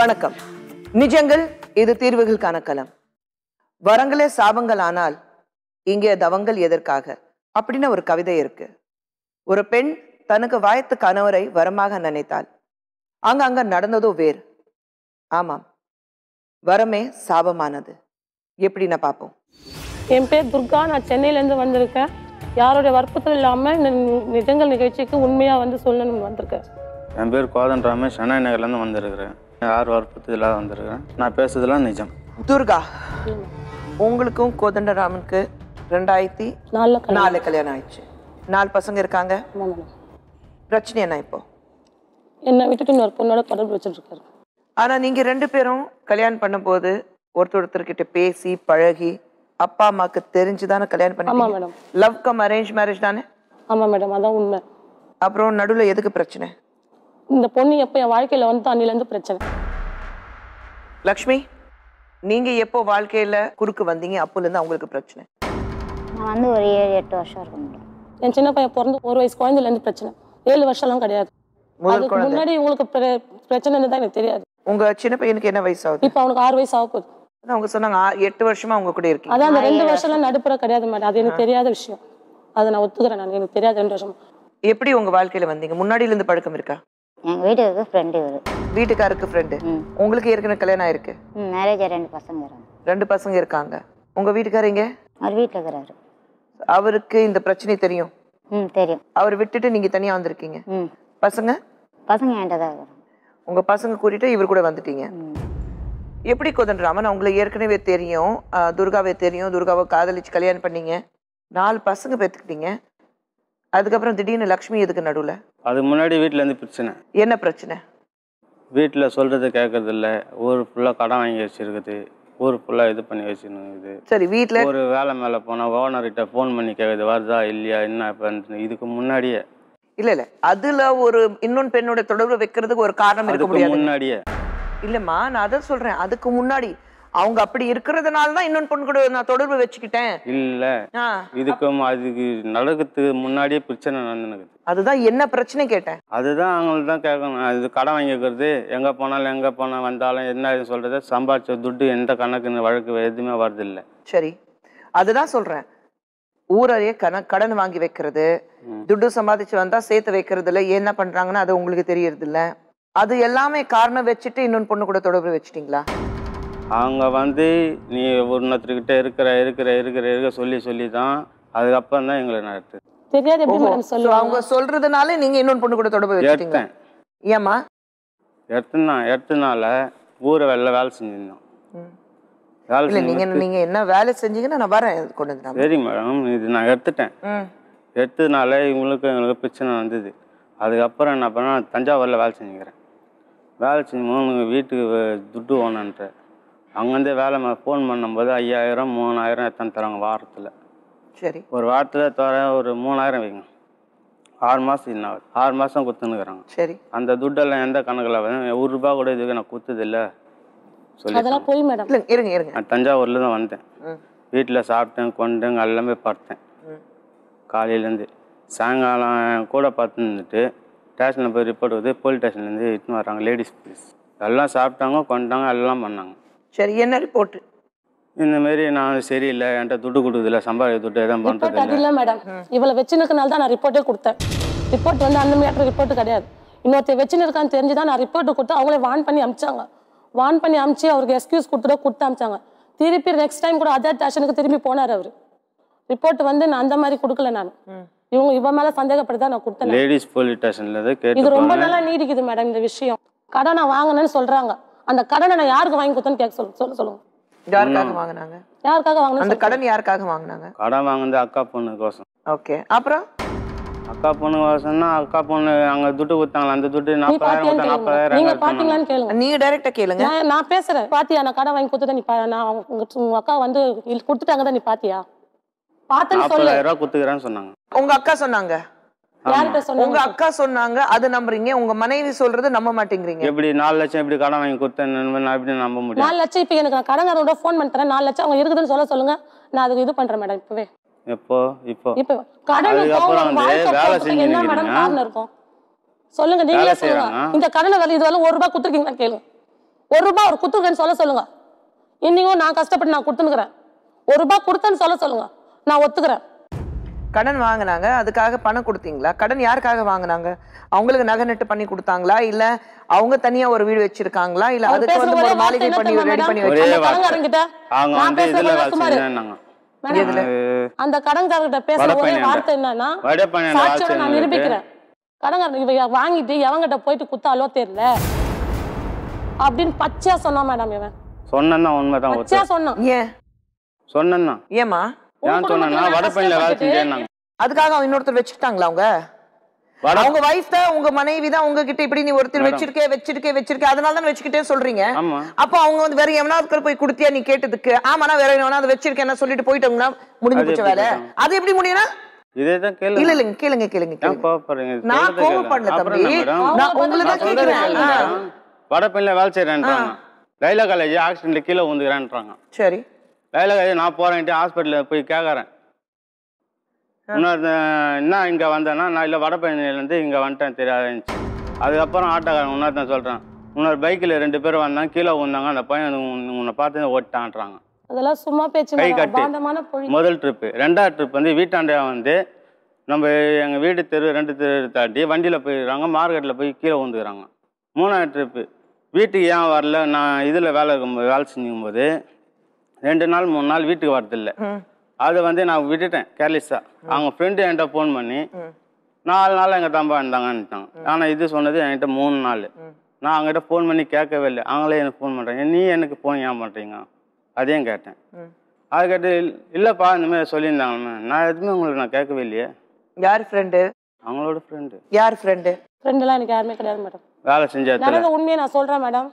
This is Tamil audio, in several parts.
வணக்கம். நிஜங்கள் இது தீர்வுகளுக்கான களம். வரங்களே சாபங்கள் ஆனால் இங்கே தவங்கள் எதற்காக? அப்படின்னு ஒரு கவிதை இருக்கு. ஒரு பெண் தனக்கு வாய்த்த கணவரை வரமாக நினைத்தாள். அங்க அங்க நடந்ததோ வேறு. ஆமாம். வரமே சாபமானது. எப்படின்னா பார்ப்போம். என் பேர் துர்கா நான் சென்னையிலேருந்து வந்திருக்கேன் யாருடைய வற்புறுத்தல் இல்லாமல் இந்த நிஜங்கள் நிகழ்ச்சிக்கு உண்மையாக வந்து சொல்லணும்னு வந்திருக்கேன் என் பேர் கோதன் ரமேஷ் சென்னை நகர்லேருந்து வந்திருக்கிறேன். யார் வற்புறுத்தி இல்லாத வந்திருக்கிறேன் நான் பேசுறதுலாம் நிஜம். துர்கா உங்களுக்கும் கோதண்டராமனுக்கு ரெண்டாயிரத்தி கல்யாணம். நாலு கல்யாணம் ஆயிடுச்சு. நாலு பசங்க இருக்காங்க. ஆமா. பிரச்சனை என்ன இப்போ? என்னை விட்டுட்டு இன்னொரு பொண்ணோட தொடர்பு வச்சுட்டு இருக்காரு ஆனா நீங்க ரெண்டு பேரும் கல்யாணம் பண்ணும்போது ஒருத்தர் ஒருத்தர்கிட்ட பேசி பழகி அப்பா அம்மாக்கு தெரிஞ்சுதானே கல்யாணம் ஆமா பண்ணீங்க madam. Love come arrange marriage தானே? ஆமாம் மேடம். அதான் உண்மை. அப்புறம் நடுவுல எதுக்கு பிரச்சனை? இந்த பொண்ணு எப்போ என் வாழ்க்கையில் வந்து அன்னிலேருந்து பிரச்சனை? லக்ஷ்மி நீங்க எப்போ வாழ்க்கையில குறுக்கு வந்தீங்க? அப்போல இருந்து அவங்களுக்கு பிரச்சனை. நான் வந்து ஒரு ஏழு எட்டு வருஷம் இருக்கும் மேடம் என் சின்ன பையன் பிறந்து ஒரு வயசு குழந்தையிலேருந்து பிரச்சனை. ஏழு வருஷம்லாம் கிடையாது. முதல் அதுக்கு குழந்தை. முன்னாடி இவங்களுக்கு பிர- பிரச்சனைன்னு தான் எனக்கு தெரியாது. உங்க சின்ன பையனுக்கு என்ன வயசு ஆகுது? இப்போ அவனுக்கு ஆறு வயசு ஆக போகுது அதான் அவங்க சொன்னாங்க எட்டு வருஷமா அவங்க கூட இருக்கீங்க. அதான் அந்த ரெண்டு வருஷம்லாம் நடுப்புற கிடையாது மேடம். அது எனக்கு தெரியாத விஷயம். அதை நான் ஒத்துக்கிறேன் நான். எனக்கு தெரியாது ரெண்டு வருஷம். எப்படி உங்க வாழ்க்கையில வந்தீங்க? முன்னாடில இருந்து பழக்கம் இருக்கா? எங்கள் வீட்டுக்கு ஃப்ரெண்டு இவர் வீட்டுக்காருக்கு ஃப்ரெண்டு உங்களுக்கு ஏற்கனவே கல்யாணம் ஆயிருக்கு. மேரேஜ் ரெண்டு பசங்க இருக்காங்க. ரெண்டு பசங்க இருக்காங்க. உங்க வீட்டுக்காரங்க அவர் வீட்டில் இருக்கிறாரு. அவருக்கு இந்த பிரச்சனை தெரியும். ம் தெரியும். அவர் விட்டுட்டு நீங்க தனியா வந்திருக்கீங்க. ம். பசங்க? பசங்க என்கிட்ட தான் இருக்கிறாங்க உங்க பசங்க கூட்டிட்டு இவர் கூட வந்துட்டீங்க. எப்படி கோதண்டராமன் உங்களை ஏற்கனவே தெரியும். ஆஹ் துர்காவை தெரியும். துர்காவை காதலிச்சு கல்யாணம் பண்ணீங்க. நாலு பசங்க பெற்றுக்கிட்டீங்க அதுக்கப்புறம் திடீர்னு லக்ஷ்மி எதுக்கு நடுவுல? அதுக்கு முன்னாடி வீட்டிலேருந்து பிரச்சனை. என்ன பிரச்சனை? வீட்டில் சொல்கிறது கேட்கறதில்ல ஊர் ஃபுல்லாக கடன் வாங்கி வச்சிருக்குது. ஊர் ஃபுல்லாக இது பண்ணி வச்சுருக்குது. சரி வீட்ல ஒரு வேலை மேலே போனால் ஓனர்கிட்ட ஃபோன் பண்ணி கேட்குது வருதா இல்லையா என்ன இப்போ இதுக்கு முன்னாடியே. இல்ல இல்ல. அதுல ஒரு இன்னொன்று பெண்ணோட தொடர்பு வைக்கிறதுக்கு ஒரு காரணம் இருக்க முடியாது. முன்னாடியே. இல்லம்மா நான் அதான் சொல்றேன். அதுக்கு முன்னாடி அவங்க அப்படி இருக்கிறதுனால தான் இன்னொன்று பொண்ணு கூட நான் தொடர்பு வச்சுக்கிட்டேன். இல்லை. இதுக்கும் அதுக்கு நடக்கிறதுக்கு முன்னாடியே பிரச்சனை நடந்துனுக்குது அதுதான் என்ன பிரச்சனை கேட்டேன். அதுதான் அவங்களுக்கு தான் கேட்கணும். அது கடன் வாங்கி வைக்கிறது எங்கே போனாலும் எங்கே போனால் வந்தாலும் என்ன இது சொல்கிறது சம்பாதிச்ச துட்டு எந்த கணக்குன்னு வழக்கு எதுவுமே வரதில்லை சரி. அதுதான் சொல்றேன். ஊரையே கன கடன் வாங்கி வைக்கிறது துட்டு சம்பாதிச்சு வந்தா சேர்த்து வைக்கிறதுல என்ன பண்றாங்கன்னு அது உங்களுக்கு தெரியறது இல்ல அது எல்லாமே காரணம் வச்சுட்டு இன்னொன்று பொண்ணு கூட தொடர்பு வச்சுட்டீங்களா? அவங்க வந்து நீ இன்னொருத்தர்கிட்ட இருக்கிற இருக்கிற இருக்கிற இருக்க சொல்லி சொல்லி தான் அதுக்கப்புறம் தான் எங்களை நடத்து. தெரியாது எப்படி மேடம் சொல்லுவாங்க? அவங்க சொல்றதுனால நீங்க இன்னொன்று பொண்ணு கூட தொடர்பு வச்சுட்டீங்க. எடுத்தேன். ஏமா எடுத்துனா எடுத்தனால ஊரை வெளில வேலை செஞ்சிருந்தோம். ம். வேலை நீங்க நீங்க என்ன வேலை செஞ்சீங்கன்னா நான் வரேன் இது கொண்டு வந்து நான். சரி மேடம் இது நான் எடுத்துட்டேன். ம். எடுத்ததுனால இவங்களுக்கு எங்களுக்கு பிரச்சனை வந்தது. அதுக்கப்புறம் என்ன பண்ணேன் தஞ்சாவூரில் வேலை செஞ்சுக்கிறேன். வேலை செஞ்சு வீட்டுக்கு துட்டு ஓனன்ற அங்கேருந்தே வேலை ஃபோன் பண்ணும்போது ஐயாயிரம் மூணாயிரம் எத்தனை தராங்க வாரத்தில். சரி. ஒரு வாரத்தில் தர ஒரு மூணாயிரம் வைங்க. ஆறு மாதம் என்ன ஆகுது? ஆறு மாதம் கொடுத்துன்னுக்குறாங்க. சரி. அந்த துட்டெல்லாம் எந்த கணக்கில் வந்து ஒரு ரூபா கூட இதுக்கு நான் கொடுத்ததில்ல சொல்லி அதெல்லாம் போய் மேடம். இல்ல இருங்க இருங்க. நான் தஞ்சாவூரில் தான் வந்தேன் வீட்டில் சாப்பிட்டேன் கொண்டேன் எல்லாமே பார்த்தேன். காலையிலேருந்து சாயங்காலம் கூட பார்த்துட்டு ஸ்டேஷனில் போய் ரிப்போர்ட் வருது போலீஸ் ஸ்டேஷன்லேருந்து இட்டுன்னு வர்றாங்க லேடிஸ் போலீஸ் எல்லாம் சாப்பிட்டாங்க கொண்டாங்க எல்லாம் பண்ணாங்க. சரி என்ன ரிப்போர்ட் இந்த மாரி நான் சரியில்லை என்கிட்ட துட்டு கொடுக்குதில்ல சம்பாதிக்க துட்டு எதுவும் ரிப்போர்ட் அது இல்லை மேடம் இவளை வச்சுனுக்கனால தான் நான் ரிப்போர்ட்டே கொடுத்தேன். ரிப்போர்ட் வந்து அந்த மேட்டர் ரிப்போர்ட் கிடையாது. இன்னொருத்தர் வச்சுன்னு இருக்கான்னு தெரிஞ்சு தான் நான் ரிப்போர்ட் கொடுத்து அவங்களே வான் பண்ணி அமிச்சாங்க. வான் பண்ணி அமிச்சு அவருக்கு எக்ஸ்கியூஸ் கொடுத்துட கொடுத்து அமிச்சாங்க. திருப்பி நெக்ஸ்ட் டைம் கூட அதர் ஸ்டேஷனுக்கு திரும்பி போனார் அவர். ரிப்போர்ட் வந்து நான் அந்த மாதிரி கொடுக்கல நான். இவங்க இவன் மேல சந்தேகப்பட்டு தான் நான் கொடுத்தேன். லேடிஸ் போலீஸ் ஸ்டேஷன்லேருந்து இது ரொம்ப நாளா நீடிக்குது மேடம் இந்த விஷயம். கடனை வாங்கினேன்னு சொல்றாங்க. அந்த கடனை நான் யாருக்கு வாங்கி கொடுத்தேன்னு கேட்க சொல்ல சொல்ல சொல்லுங்க. யாருக்காக வாங்குனாங்க? யாருக்காக வாங்கினேன்னு அந்த. கடன் யாருக்காக வாங்குனாங்க? கடன் வாங்குனது அக்கா பொண்ணுக்கோசம். ஓகே. அப்புறம்? அக்கா பொண்ணுக்கோசம்னா அக்கா பொண்ணு அங்கே துட்டு கொடுத்தாங்களா? அந்த துட்டு நீ நாற்பதாயிரம் நாற்பதாயிரம் நீங்க பாத்தீங்களான்னு கேளுங்க. நீங்க டைரக்டா கேளுங்க. நான் நான் பேசுறேன். பாத்தியா நான் கடை வாங்கி கொடுத்ததை நீ பா- நான் உங்க உங்க அக்கா வந்து கொடுத்துட்டாங்க தான் நீ பாத்தியா? பார்த்தேன்னு சொல்லு. நாற்பதாயிரம் ரூபா கொடுத்துக்கிறேன்னு சொன்னாங்க. உங்க அக்கா சொன்னாங்க. உங்க அக்கா சொன்னாங்க அது நம்புறீங்க உங்க மனைவி சொல்றது நம்ப மாட்டேங்கிறீங்க. எப்படி நாலு லட்சம் எப்படி கடன் வாங்கி கொடுத்தேன் நான் எப்படி நம்ப முடியும்? நாலு லட்சம் இப்ப எனக்கு நான் கடங்காரோட ஃபோன் பண்ணி தரேன். நாலு லட்சம் அவங்க இருக்குதுன்னு சொல்ல சொல்லுங்க. நான் அதுக்கு இது பண்றேன் மேடம் இப்பவே. எப்போ? இப்போ. இப்ப வாழ்க்கை வேலை போறதுக்கு என்ன மேடம். காரணம் இருக்கும்? சொல்லுங்க நீங்களே வேலை சொல்லுங்க. இந்த கடனை வேலை இதுவரை ஒரு ரூபாய் கொடுத்துருக்கீங்களா கேளுங்க. ஒரு ரூபாய் அவர் குத்துருக்கேன்னு சொல்ல சொல்லுங்க. இன்னைக்கும் நான் கஷ்டப்பட்டு நான் கொடுத்துனுக்குறேன் ஒரு ரூபாய் கொடுத்தேன்னு சொல்ல சொல்லுங்க. நான் ஒத்துக்கிறேன். கடன் வாங்குனாங்க அதுக்காக பணம் கொடுத்தீங்களா? கடன் யாருக்காக வாங்குனாங்க? அவங்களுக்கு நகை நட்டு பண்ணி கொடுத்தாங்களா? இல்ல அவங்க தனியா ஒரு வீடு வச்சிருக்காங்களா? இல்ல அதுக்கு வந்து ஒரே மாளிகை பண்ணி ரெடி பண்ணி மேடம்? ஒரே வச்சு அந்த கடன்காரர்கிட்ட பேசுற ஒரே. வார்த்தை என்னன்னா நான். நிரூபிக்கிறேன். கடன்காரன் இவ வாங்கிட்டு எவங்கிட்ட போயிட்டு குத்தாலோ தெரியல. அப்படின்னு பச்சையா சொன்னான் மேடம் இவன். சொன்னதான் உண்மைதான் பச்சையா சொன்னான். ஏன்? சொன்னதான் ஏமா ஏன் சொன்னா வடப்பள்ளியில வேலை செஞ்சேன்னாங்க. அதுக்காக அவன் இன்னொருத்தர் வச்சுக்கிட்டாங்களா அவங்க? வட அவங்க வைஃப் தான் உங்க மனைவி தான் உங்ககிட்ட இப்படி நீ ஒருத்தர் வச்சிருக்கே வச்சிருக்கே வச்சிருக்கே அதனால தான் வச்சுக்கிட்டே சொல்றீங்க? ஆமா. அப்போ அவங்க வந்து வேற எவனாவது போய் கொடுத்தியா நீ கேட்டதுக்கு? ஆமாண்ணா வேற எவனாவது வச்சிருக்கேன் சொல்லிட்டு போயிட்டோம்னா முடிஞ்சு அது போச்ச வேலை? அது எப்படி முடியும்னா? இதே தான் கேளு இல்ல இல்லங்க கேளுங்க கேளுங்க நான். கோவப்படல அப்புறம் தம்பி நான் உங்களை தான் நான் சொல்றதை கேக்குறேன். வேலை செய்யறேன்றாங்க லைலா காலேஜ் ஆக்சிடென்ட்ல கீழே விழுந்துக்கிறேன்றாங்க. சரி. காலேஜ் நான் போறேன்ட்டு ஹாஸ்பிட்டலில் போய் கேட்கறேன் இன்னொரு என்ன இங்கே வந்தேன்னா நான் இல்லை வடபழனிலேருந்து இங்கே வந்துட்டேன் தெரியாதுச்சு அதுக்கப்புறம் ஆட்டோக்காரன் இன்னொருத்தன் சொல்கிறேன் இன்னொரு பைக்கில் ரெண்டு பேர் வந்தாங்க கீழே விழுந்தாங்க அந்த பையன் உன்னை- பார்த்து ஓட்டான்றாங்க அதெல்லாம் சும்மா பேச்சு கை. கட்டு. முதல் ட்ரிப்பு ரெண்டாவது ட்ரிப் வந்து வீட்டாண்டையா வந்து நம்ம எங்கள் வீடு தெரு ரெண்டு தெரு தாண்டி வண்டியில் போயிடுறாங்க மார்க்கெட்டில் போய் கீழே விழுந்துக்கிறாங்க. மூணாவது ட்ரிப்பு வீட்டுக்கு ஏன் வரல? நான் இதில் வேலை வேலை செஞ்சுக்கும்போது ரெண்டு நாள் மூணு நாள் வீட்டுக்கு வரதில்லை. அதை வந்து நான் விட்டுட்டேன் கேர்லெஸ்ஸாக அவங்க ஃப்ரெண்டு என்கிட்ட ஃபோன் பண்ணி நாலு நாள் எங்கள் தம்பா இருந்தாங்கன்னுட்டாங்க. ஆனால் இது சொன்னது என்கிட்ட மூணு நாள். நான் அவங்ககிட்ட ஃபோன் பண்ணி கேட்கவே இல்லை. அவங்களே எனக்கு ஃபோன் பண்ணுறாங்க நீ எனக்கு ஃபோன் ஏன் பண்ணுறீங்க அதையும் கேட்டேன். அது கேட்டு "இல்ல- இல்லைப்பா இந்த மாதிரி சொல்லியிருந்தாங்க நான் எதுவுமே உங்களுக்கு நான் கேட்கவே இல்லையே. யார் ஃப்ரெண்டு அவங்களோட ஃப்ரெண்டு யார் ஃப்ரெண்டு ஃப்ரெண்ட் எல்லாம் எனக்கு யாருமே கிடையாது மேடம் வேலை செஞ்ச நடந்த உண்மையை நான் சொல்றேன் மேடம்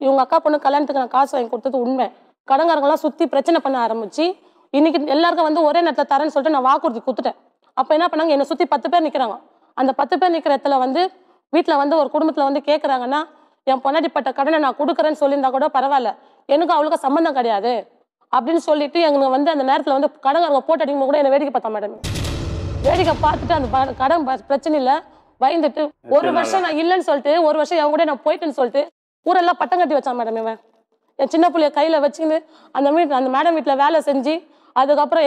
இவங்க அக்கா பொண்ணு கல்யாணத்துக்கு நான் காசு வாங்கி கொடுத்தது உண்மை. கடங்காரங்களாம் சுத்தி பிரச்சனை பண்ண ஆரம்பிச்சு இன்னைக்கு எல்லாருக்கும் வந்து ஒரே நேரத்தில் தரேன்னு சொல்லிட்டு நான் வாக்குறுதி கொடுத்துட்டேன். அப்போ என்ன பண்ணாங்க? என்னை சுத்தி பத்து பேர் நிக்கிறாங்க. அந்த பத்து பேர் நிக்கிற இடத்துல வந்து வீட்ல வந்து ஒரு குடும்பத்துல வந்து கேக்குறாங்கன்னா என் பொன்னாடிப்பட்ட கடனை நான் கொடுக்குறேன்னு சொல்லியிருந்தா கூட பரவாயில்ல. எனக்கு அவளுக்கு சம்மந்தம் கிடையாது. அப்படின்னு சொல்லிட்டு எங்களுக்கு வந்து அந்த நேரத்துல வந்து கடங்காரங்க போட்டு அடிக்கும்போது கூட என்னை வேடிக்கை பார்த்தா மேடம். வேடிக்கை பார்த்துட்டு அந்த கடன் ப- பிரச்சனையில பயந்துட்டு ஒரு வருஷம் நான் இல்லைன்னு சொல்லிட்டு ஒரு வருஷம் என் கூட நான் போயிட்டேன்னு சொல்லிட்டு ஊரெல்லாம் பட்டம் கட்டி வச்சான் மேடம் இவன். என் சின்ன பிள்ளைய கையில வச்சுக்கின்னு அந்த வீட்டு அந்த மேடம் வீட்டில் வேலை செஞ்சு அதுக்கப்புறம்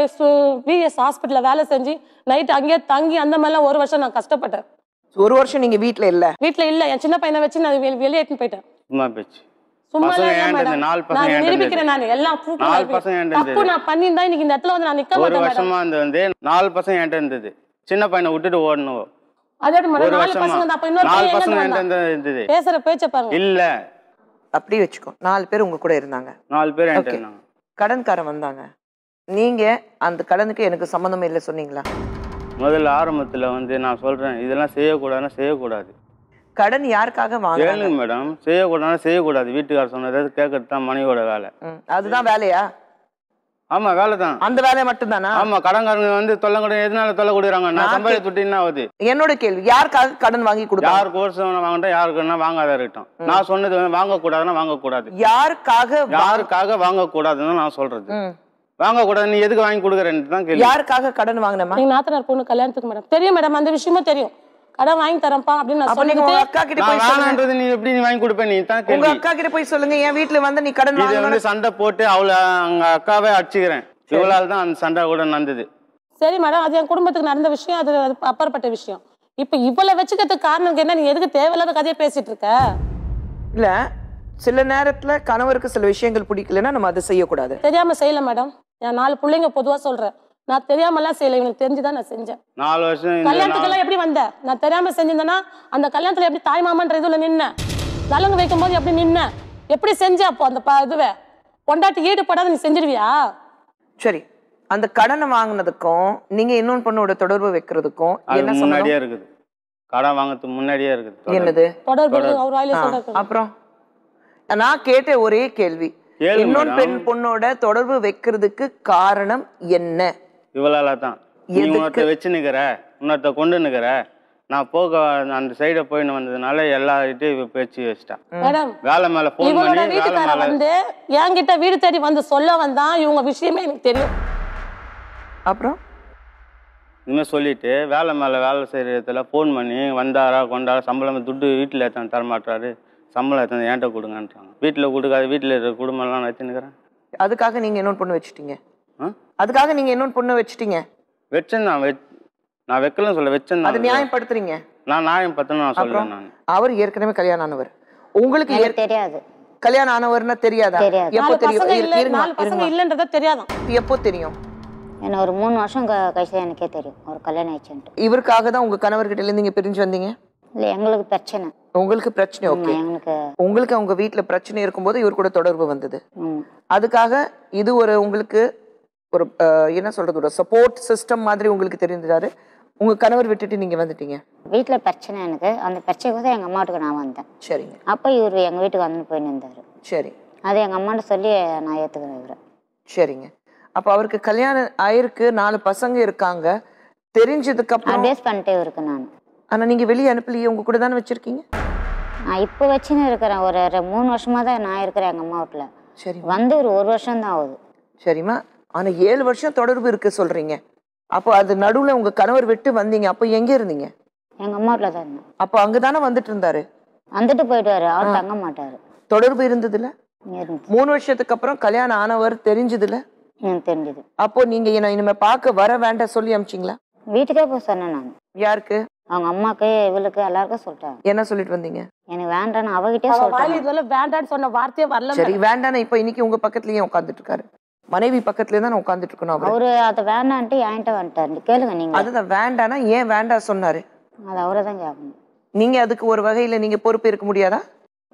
விஎஸ் ஹாஸ்பிட்டலில் வேலை செஞ்சு நைட் அங்கேயே தங்கி அந்த மாதிரிலாம் ஒரு வருஷம் நான் கஷ்டப்பட்டேன். ஒரு வருஷம் நீங்க வீட்ல இல்ல? வீட்டில் இல்லை. என் சின்ன பையனை வச்சு நான் வெளி- வெளியேற்றின்னு போயிட்டேன். சும்மா பேச்சு. சும்மா நான் நிரூபிக்கிறேன் நான். எல்லாம் தப்பு? நான் பண்ணியிருந்தா இன்னைக்கு இந்த இடத்துல வந்து நான் நிக்க ஒரு மாட்டேன் வருஷமா வந்து நாலு பசங்க என்கிட்ட இருந்தது? சின்ன பையனை விட்டுட்டு ஓடணும். அதே நாலு வருஷமா பசங்க அப்ப இன்னொரு நாலு பையன் இருந்தது? பேசுற பேச்ச பாருங்க. இல்ல. அப்படி வச்சுக்கோ. நாலு பேர் உங்க கூட இருந்தாங்க. நாலு பேர். இருந்தாங்க. கடன்காரன் வந்தாங்க. நீங்க அந்த கடனுக்கு எனக்கு சம்மந்தமே இல்லை சொன்னீங்களா? முதல்ல ஆரம்பத்துல வந்து நான் சொல்றேன் இதெல்லாம் செய்யக்கூடாதுன்னா செய்யக்கூடாது. கடன் யாருக்காக கேளுங்க மேடம். செய்யக்கூடாதுன்னா செய்யக்கூடாது. வீட்டுக்காரர் சொன்னதை கேட்கறது தான் மனைவியோட வேலை. அதுதான் வேலையா? ஆமா வேலை தான். அந்த வேலை மட்டும்தானா? ஆமா கடன்காரங்க வந்து தொல்லை கூட எதனால தொல்லை கொடுக்குறாங்க? நான் சம்பாதி துட்டு என்ன ஆகுது? என்னோட கேள்வி யாருக்காக கடன் வாங்கி கொடுத்தாங்க யார் கோர்ஸ் வாங்கட்டும் யாருக்குன்னா வாங்காத இருக்கட்டும் நான் சொன்னது வந்து வாங்கக்கூடாதுன்னா வாங்கக்கூடாது. யாருக்காக வா- யாருக்காக வாங்கக்கூடாதுன்னு நான் சொல்றது. ம். வாங்கக்கூடாது நீ எதுக்கு வாங்கி கொடுக்குறேன்னு தான் கேள்வி. யாருக்காக கடன் வாங்கினமா எங்க நாத்தனார் பொண்ணு கல்யாணத்துக்கு மேடம். தெரியும் மேடம் அந்த விஷயமும் தெரியும். கடன் வாங்கி தரேன்ப்பா அப்படின்னு நான் அப்ப நீங்க சொல்லிட்டு உங்க அக்கா கிட்ட போய் சொல்லுங்க. நீ எப்படி நீ வாங்கி கொடுப்ப? நீ தான் உங்க அக்கா கிட்ட போய் சொல்லுங்க. என் வீட்டுல வந்து நீ கடன் இது வந்து வாங்கணும் சண்டை போட்டு அவளை அங்க அக்காவே அடிச்சுக்கிறேன். இவளால தான் அந்த சண்டை கூட நடந்தது. சரி மேடம் அது என் குடும்பத்துக்கு நடந்த விஷயம். அது அது அப்பாற்பட்ட விஷயம். இப்ப இவ்வளவு வச்சுக்கிறதுக்கு காரணம் என்ன? நீ எதுக்கு தேவையில்லாத கதையை பேசிட்டு இருக்க? இல்ல சில நேரத்துல கணவருக்கு சில விஷயங்கள் பிடிக்கலன்னா நம்ம அதை செய்யக்கூடாது. தெரியாம செய்யல மேடம். நான் நாலு பிள்ளைங்க பொதுவா சொல்றேன். நான் தெரியாமலாம் செய்யல. இவனுக்கு தெரிஞ்சுதான் நான் செஞ்சேன். நாலு வருஷம் இந்த கல்யாணத்துக்கு நாலு- எல்லாம் எப்படி வந்த? நான் தெரியாம செஞ்சிருந்தேன்னா அந்த கல்யாணத்துல எப்படி தாய் மாமன்ற இதுல நின்ன. நலங்கு வைக்கும் போது எப்படி நின்ன? எப்படி செஞ்ச அப்போ அந்த இதுவை? பொண்டாட்டி ஈடுபடாத நீ செஞ்சிருவியா? சரி அந்த கடனை வாங்குனதுக்கும் நீங்க இன்னொன்று பொண்ணோட தொடர்பு வைக்கிறதுக்கும் என்ன முன்னாடியே இருக்குது. கடன் வாங்கறதுக்கு முன்னாடியே இருக்குது. என்னது? தொடர்பு அப்புறம்? நான் கேட்ட ஒரே கேள்வி. கேளு இன்னொன்று பெண். பொண்ணோட தொடர்பு வைக்கிறதுக்கு காரணம் என்ன? இவளால தான் நீ? இன்னொருத்த வச்சு நிக்கிற? இன்னொருத்த கொண்டு நிக்கிற? நான் போக அந்த சைட போயின்னு வந்ததுனால எல்லார்கிட்டையும் இவ பேச்சு வச்சிட்டான் மேடம் வேலை மேல போன் பண்ணி வேலை வந்து என்கிட்ட வீடு தேடி வந்து சொல்ல வந்தான். இவங்க விஷயமே எனக்கு தெரியும். அப்புறம்? இனிமேல் சொல்லிட்டு வேலை மேலே வேலை செய்கிற இடத்துல ஃபோன் பண்ணி வந்தாரா கொண்டாரா சம்பளம் துட்டு வீட்டில் ஏற்ற தரமாட்டாரு சம்பளம் எத்தனை என்கிட்ட கொடுங்கன்றாங்க. வீட்டில் கொடுக்காது வீட்டில் இருக்கிற குடும்பம்லாம் வச்சுன்னுக்கிறேன் அதுக்காக நீங்க இன்னொரு பொண்ணு வச்சுட்டீங்க. அதுக்காக நீங்க இன்னொரு பொண்ணு வச்சுட்டீங்க. வச்சிருந்தேன் வெச் நான் வைக்கலன்னு சொல்ல அது வச்சிருந்தேன் நியாயப்படுத்துறீங்க. நான் நியாயம் பத்தணும் நான் சொல்றேன் நான். அவர் ஏற்கனவே கல்யாணம் ஆனவர். உங்களுக்கு தெரியாது. கல்யாணம் ஆனவர்னா தெரியாதா. எப்போ தெரியும்? இல்லைன்றதே தெரியாதான். எப்போ தெரியும்? எனக்கு ஒரு மூணு வருஷம் க கழிச்சு எனக்கே தெரியும். ஒரு கல்யாணம் ஆயிடுச்சுன்ட்டு. இவருக்காக தான் உங்க கணவர்கிட்ட இருந்து நீங்க பிரிஞ்சு வந்தீங்க? இல்லை எங்களுக்கு பிரச்சனை. உங்களுக்கு பிரச்சனை ஓகே. எங்களுக்கு உங்களுக்கு அவங்க வீட்ல பிரச்சனை இருக்கும்போது இவர் கூட தொடர்பு வந்தது. அதுக்காக இது ஒரு உங்களுக்கு ஒரு என்ன சொல்றது ஒரு சப்போர்ட் சிஸ்டம் மாதிரி உங்களுக்கு தெரிஞ்சாரு உங்க கணவர் விட்டுட்டு நீங்க வந்துட்டீங்க. வீட்டில் பிரச்சனை எனக்கு. அந்த பிரச்சனைக்கு தான் எங்கள் அம்மா வீட்டுக்கு நான் வந்தேன். சரிங்க. அப்போ இவர் எங்கள் வீட்டுக்கு வந்து போய் நின்றார் சரி. அது எங்கள் அம்மாட்ட சொல்லி நான் ஏற்றுக்கிறேன் இவரை. சரிங்க. அப்ப அவருக்கு கல்யாணம் ஆயிருக்கு நாலு பசங்க இருக்காங்க. தெரிஞ்சதுக்கு அப்புறம் அட்வைஸ் பண்ணிட்டே இருக்கு நான். ஆனா நீங்க வெளியே அனுப்பலையே உங்க கூட தானே வச்சிருக்கீங்க? நான் இப்போ வச்சுன்னு இருக்கிறேன். ஒரு மூணு வருஷமாக தான் நான் இருக்கிறேன் எங்கள் அம்மா வீட்டில் சரி வந்து ஒரு ஒரு வருஷம் தான் ஆகுது. சரிம்மா. ஆனா ஏழு வருஷம் தொடர்பு இருக்கு சொல்றீங்க. அப்போ அது நடுவுல உங்க கணவர் விட்டு வந்தீங்க. அப்போ எங்க இருந்தீங்க? எங்கள் அம்மா வீட்டில் தான் இருந்தேன். அப்போ அங்கதானே வந்துட்டு இருந்தாரு வந்துட்டு போயிடுவாரு அவர் தங்க மாட்டார். தொடர்பு இருந்ததுல? இருந்துச்சு. மூணு வருஷத்துக்கு அப்புறம் கல்யாணம் ஆனவர் தெரிஞ்சதுல? எனக்கு தெரிஞ்சுது. அப்போ நீங்க என்ன இனிமே பார்க்க வர வேண்டாம் சொல்லி அமிச்சிங்களா? வீட்டுக்கே போய் சொன்னேன் நான். யாருக்கு? அவங்க அம்மாக்கு இவளுக்கு எல்லாருக்கும் சொல்லிட்டேன். என்ன சொல்லிட்டு வந்தீங்க? எனக்கு வேண்டான்னு அவகிட்டே அவ சொல்லிட்டேன். வாயில இதுவரை வேண்டான்னு சொன்ன வார்த்தையே வரல சரி வேண்டாம் இப்போ இன்னைக்கு உங்க பக்கத்துலயே உட்காந்துட்டு இருக்காரு. மனைவி பக்கத்துலயே தான் உட்காந்துட்டு இருக்கணும் அவரு அதை வேண்டான்ட்டு என்கிட்ட வந்துட்டாரு. கேளுங்க நீங்க. அதுதான் வேண்டானா ஏன் வேண்டாம் சொன்னாரு? அது அவரை தான் கேட்கணும். நீங்க அதுக்கு ஒரு வகையில நீங்க பொறுப்பு இருக்க முடியாதா?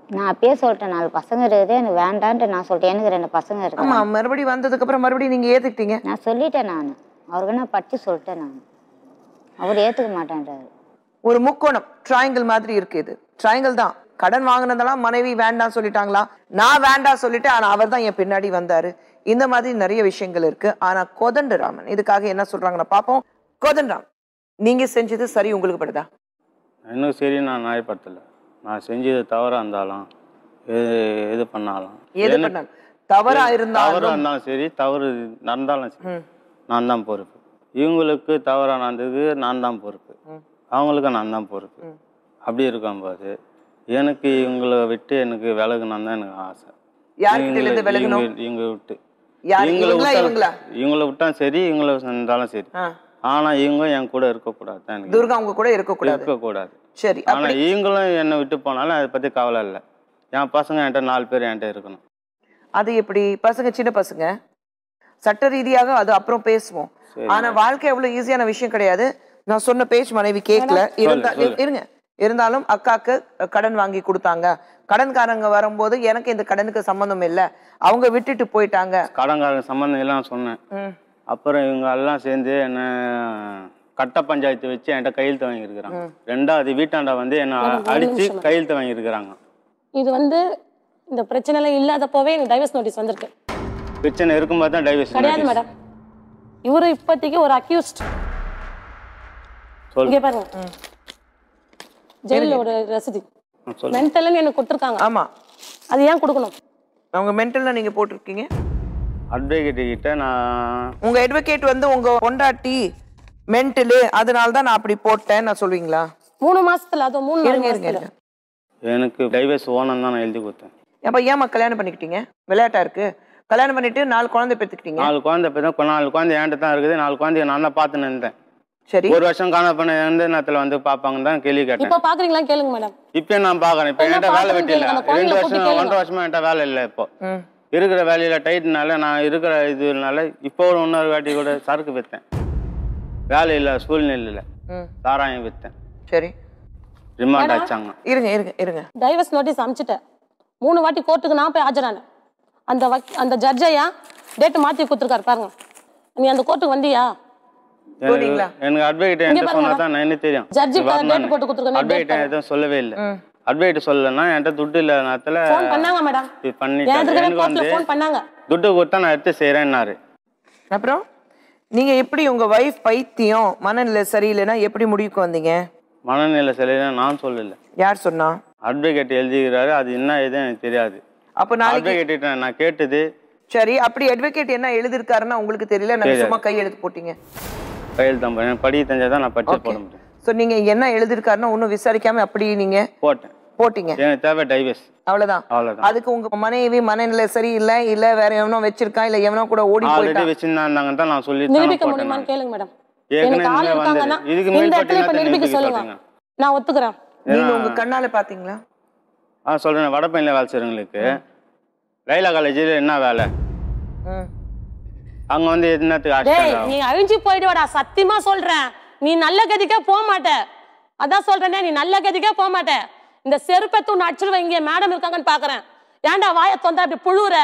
நான் அப்பயே சொல்லிட்டேன் நாலு பசங்க இருக்குது எனக்கு வேண்டான்ட்டு நான் சொல்லிட்டேன். எனக்கு ரெண்டு பசங்க ஆமா இருக்கு மறுபடியும் வந்ததுக்கு அப்புறம் மறுபடியும் நீங்க ஏத்துக்கிட்டீங்க. நான் சொல்லிட்டேன் நான். அவருக்கு நான் படிச்சு சொல்லிட்டேன் நான். அவர் ஏத்துக்க மாட்டேன்றாரு. ஒரு முக்கோணம் ட்ரையாங்கிள் மாதிரி இருக்கு இது. ட்ரையாங்கிள் தான். கடன் வாங்கினதெல்லாம் மனைவி வேண்டாம் சொல்லிட்டாங்களா? நான் வேண்டாம் சொல்லிட்டு ஆனா அவர் தான் என் பின்னாடி வந்தாரு. இந்த மாதிரி நிறைய விஷயங்கள் இருக்கு. ஆனா கோதண்டராமன் இதுக்காக என்ன சொல்றாங்கன்னா பாப்போம் கோதண்டராம் நீங்க செஞ்சது சரி உங்களுக்கு படுதா? எனக்கு சரி நான் நியாயப்படுத்தலை. நான் செஞ்சது தவறாக இருந்தாலும் எது பண்ணாலும். எது எனக்கு- பண்ணாலும்? தவறா தவறா இருந்தாலும் இருந்தாலும் சரி தவறு நடந்தாலும் சரி. நான் தான் பொறுப்பு. இவங்களுக்கு தவறா நடந்தது நான் தான் பொறுப்பு. அவங்களுக்கு நான் தான் பொறுப்பு. அப்படி இருக்கும்போது எனக்கு இவங்களை விட்டு எனக்கு விலகணும் தான் எனக்கு ஆசை. இவங்க- விட்டு. இவங்களை விட்டா- சரி இவங்களை இருந்தாலும் சரி. ஆனா இவங்க என் கூட இருக்கக்கூடாது துர்கா உங்க கூட இருக்க கூடாது இருக்கக்கூடாது. சரி ஆனா இவங்களும் என்னை விட்டு போனாலும் அதை பத்தி கவலை இல்லை. என் பசங்க என்கிட்ட நாலு பேர் என்கிட்ட இருக்கணும். அது எப்படி? பசங்க சின்ன பசங்க? சட்ட ரீதியாக அது அப்புறம் பேசுவோம். ஆனா வாழ்க்கை அவ்வளவு ஈஸியான விஷயம் கிடையாது. நான் சொன்ன பேச்சு மனைவி கேட்கல. இருங்க. இருந்தாலும் அக்காக்கு கடன் வாங்கி கொடுத்தாங்க. கடன்காரங்க வரும்போது எனக்கு இந்த கடனுக்கு சம்பந்தம் இல்ல. அவங்க விட்டுட்டு போயிட்டாங்க. கடன்காரங்க சம்பந்தம் எல்லாம் சொன்னேன். ம். அப்புறம் இவங்க எல்லாம் சேர்ந்து என்ன கட்ட பஞ்சாயத்து வச்சு என்கிட்ட கையெழுத்து வாங்கியிருக்கிறாங்க. ரெண்டாவது வீட்டாண்டா வந்து என்ன அடிச்சு கையெழுத்து வாங்கியிருக்கிறாங்க. இது வந்து இந்த பிரச்சனை எல்லாம் இல்லாதப்பவே எனக்கு டைவர்ஸ் நோட்டீஸ் வந்திருக்கு. பிரச்சனை இருக்கும்போது தான் டைவர்ஸ் கிடையாது மேடம். இவரு இப்போதைக்கு ஒரு அக்யூஸ்ட் சொல்லு இங்கே பாருங்க. ஜெயில ஒரு ரசீது மென்டல்னு எனக்கு கொடுத்துருக்காங்க. ஆமா. அது ஏன் கொடுக்கணும்? அவங்க மென்டல்ல நீங்க போட்டிருக்கீங்க? அட்வொகேட் கிட்ட நான் உங்க அட்வொகேட் வந்து உங்க பொண்டாட்டி மென்டலு அதனால தான் நான் அப்படி போட்டேன் நான் சொல்வீங்களா? மூணு மாசத்துல அது மூணு இருங்க இருங்க எனக்கு டைவர்ஸ் ஓனம் தான் நான் எழுதி கொடுத்தேன். அப்ப ஏமா கல்யாணம் பண்ணிக்கிட்டீங்க? விளையாட்டா இருக்கு? கல்யாணம் பண்ணிட்டு நாலு குழந்தை பெத்துக்கிட்டீங்க? நாலு குழந்தை இப்போ நாலு குழந்தை என்கிட்ட தான் இருக்குது. நாலு குழந்தைய நான் தான் பார்த்துன்னு இருந்தேன். சரி. ஒரு வருஷம் காண பண்ண எந்த நேரத்தில் வந்து பார்ப்பாங்கன்னு தான் கேள்வி கேட்டேன். இப்போ பாக்குறீங்களா? கேளுங்க மேடம் இப்போ நான் பார்க்கறேன் இப்போ என்கிட்ட வேலை வெட்டி இல்லை. ரெண்டு வருஷம். ஒன்றரை வருஷமா என்கிட்ட வேலை இல்லை இப்போ. இருக்கிற வேலையில டைட்னால நான் இருக்கிற இதுனால இப்போ ஒரு இன்னொரு வாட்டி கூட சரக்கு விற்றேன் வேலை இல்லை சூழ்நிலையில் சாராயம் விற்றேன் சரி. ரிமாண்ட் ஆச்சாங்க. இருங்க இருங்க இருங்க. டைவர்ஸ் நோட்டீஸ் அனுப்பிச்சிட்டேன் மூணு வாட்டி கோர்ட்டுக்கு நான் போய் ஆஜரானேன். அந்த அந்த ஜட்ஜையா டேட்டு மாத்தி கொடுத்துருக்காரு பாருங்க. நீ அந்த கோர்ட்டுக்கு வந்தியா? எனக்கு அட்வொகேட் என்கிட்ட சொன்னா தான் என்ன தெரியும். ஜட்ஜி டேட் போட்டு எதுவும் சொல்லவே இல்லை. ம். அட்வொகேட் சொல்லலைன்னா என்கிட்ட துட்டு இல்லாத நேரத்தில் ஃபோன் பண்ணாங்க மேடம் எனக்கு வந்து ஃபோன் பண்ணாங்க. துட்டு கொடுத்தா நான் எடுத்து செய்கிறேன்னாரு அப்புறம் நீங்க எப்படி உங்க வைஃப் பைத்தியம் மனநிலை சரியில்லைன்னா எப்படி முடிவுக்கு வந்தீங்க? மனநிலை சரியில்லை நான் சொல்லல. யார் சொன்னா? அட்வொகேட் எழுதிக்கிறாரு அது என்ன ஏதுன்னு எனக்கு தெரியாது. அப்ப நாளைக்கு அட்வொகேட் நான் கேட்டது சரி அப்படி அட்வொகேட் என்ன எழுதிருக்காருன்னா உங்களுக்கு தெரியல நான் சும்மா கை எழுத்து போட்டீங்க. கையில் தான் படிக்க தெரிஞ்சால் தான் நான் படிச்சு போட முடியும். சோ நீங்க என்ன எழுதிருக்காருன்னா ஒன்னும் விசாரிக்காம அப்படி நீங்க போட்டேன். போட்டீங்க. எனக்கு தேவை டைவர்ஸ் அவ்வளவுதான். அவ்வளோதான் அதுக்கு உங்க மனைவி மனநிலை சரியில்லை இல்ல வேற எவனோ வச்சிருக்கான் இல்ல எவனோ கூட ஓடி ஆல்ரெடி போயிட்டான் வச்சிருந்தாங்க தான் நான் சொல்லி நிரூபிக்க முடியுமான்னு. கேளுங்க மேடம் ஏற்கனவே எனக்கு ஆள் இருக்காங்கன்னா இந்த இடத்துல இப்ப நிரூபிக்க சொல்லுங்க. நான் ஒத்துக்கிறேன். நீங்க உங்க கண்ணால பாத்தீங்களா? ஆ சொல்கிறேன் வடப்பையில் வேலை செய்கிறவங்களுக்கு லைலா காலேஜில் என்ன வேலை? ம். அங்கே வந்து என்னத்துக்கு நீ அழிஞ்சு போயிடுவாடா. சத்தியமா சொல்றேன். நீ நல்ல கதிக்கே போக மாட்ட. அதான் சொல்றேனே நீ நல்ல கதிக்கே போக மாட்ட. இந்த செருப்பை தூண்டு அடிச்சிருவ இங்க மேடம் இருக்காங்கன்னு பாக்குறேன். ஏன்டா வாயை தொந்தா இப்படி புழுவுற?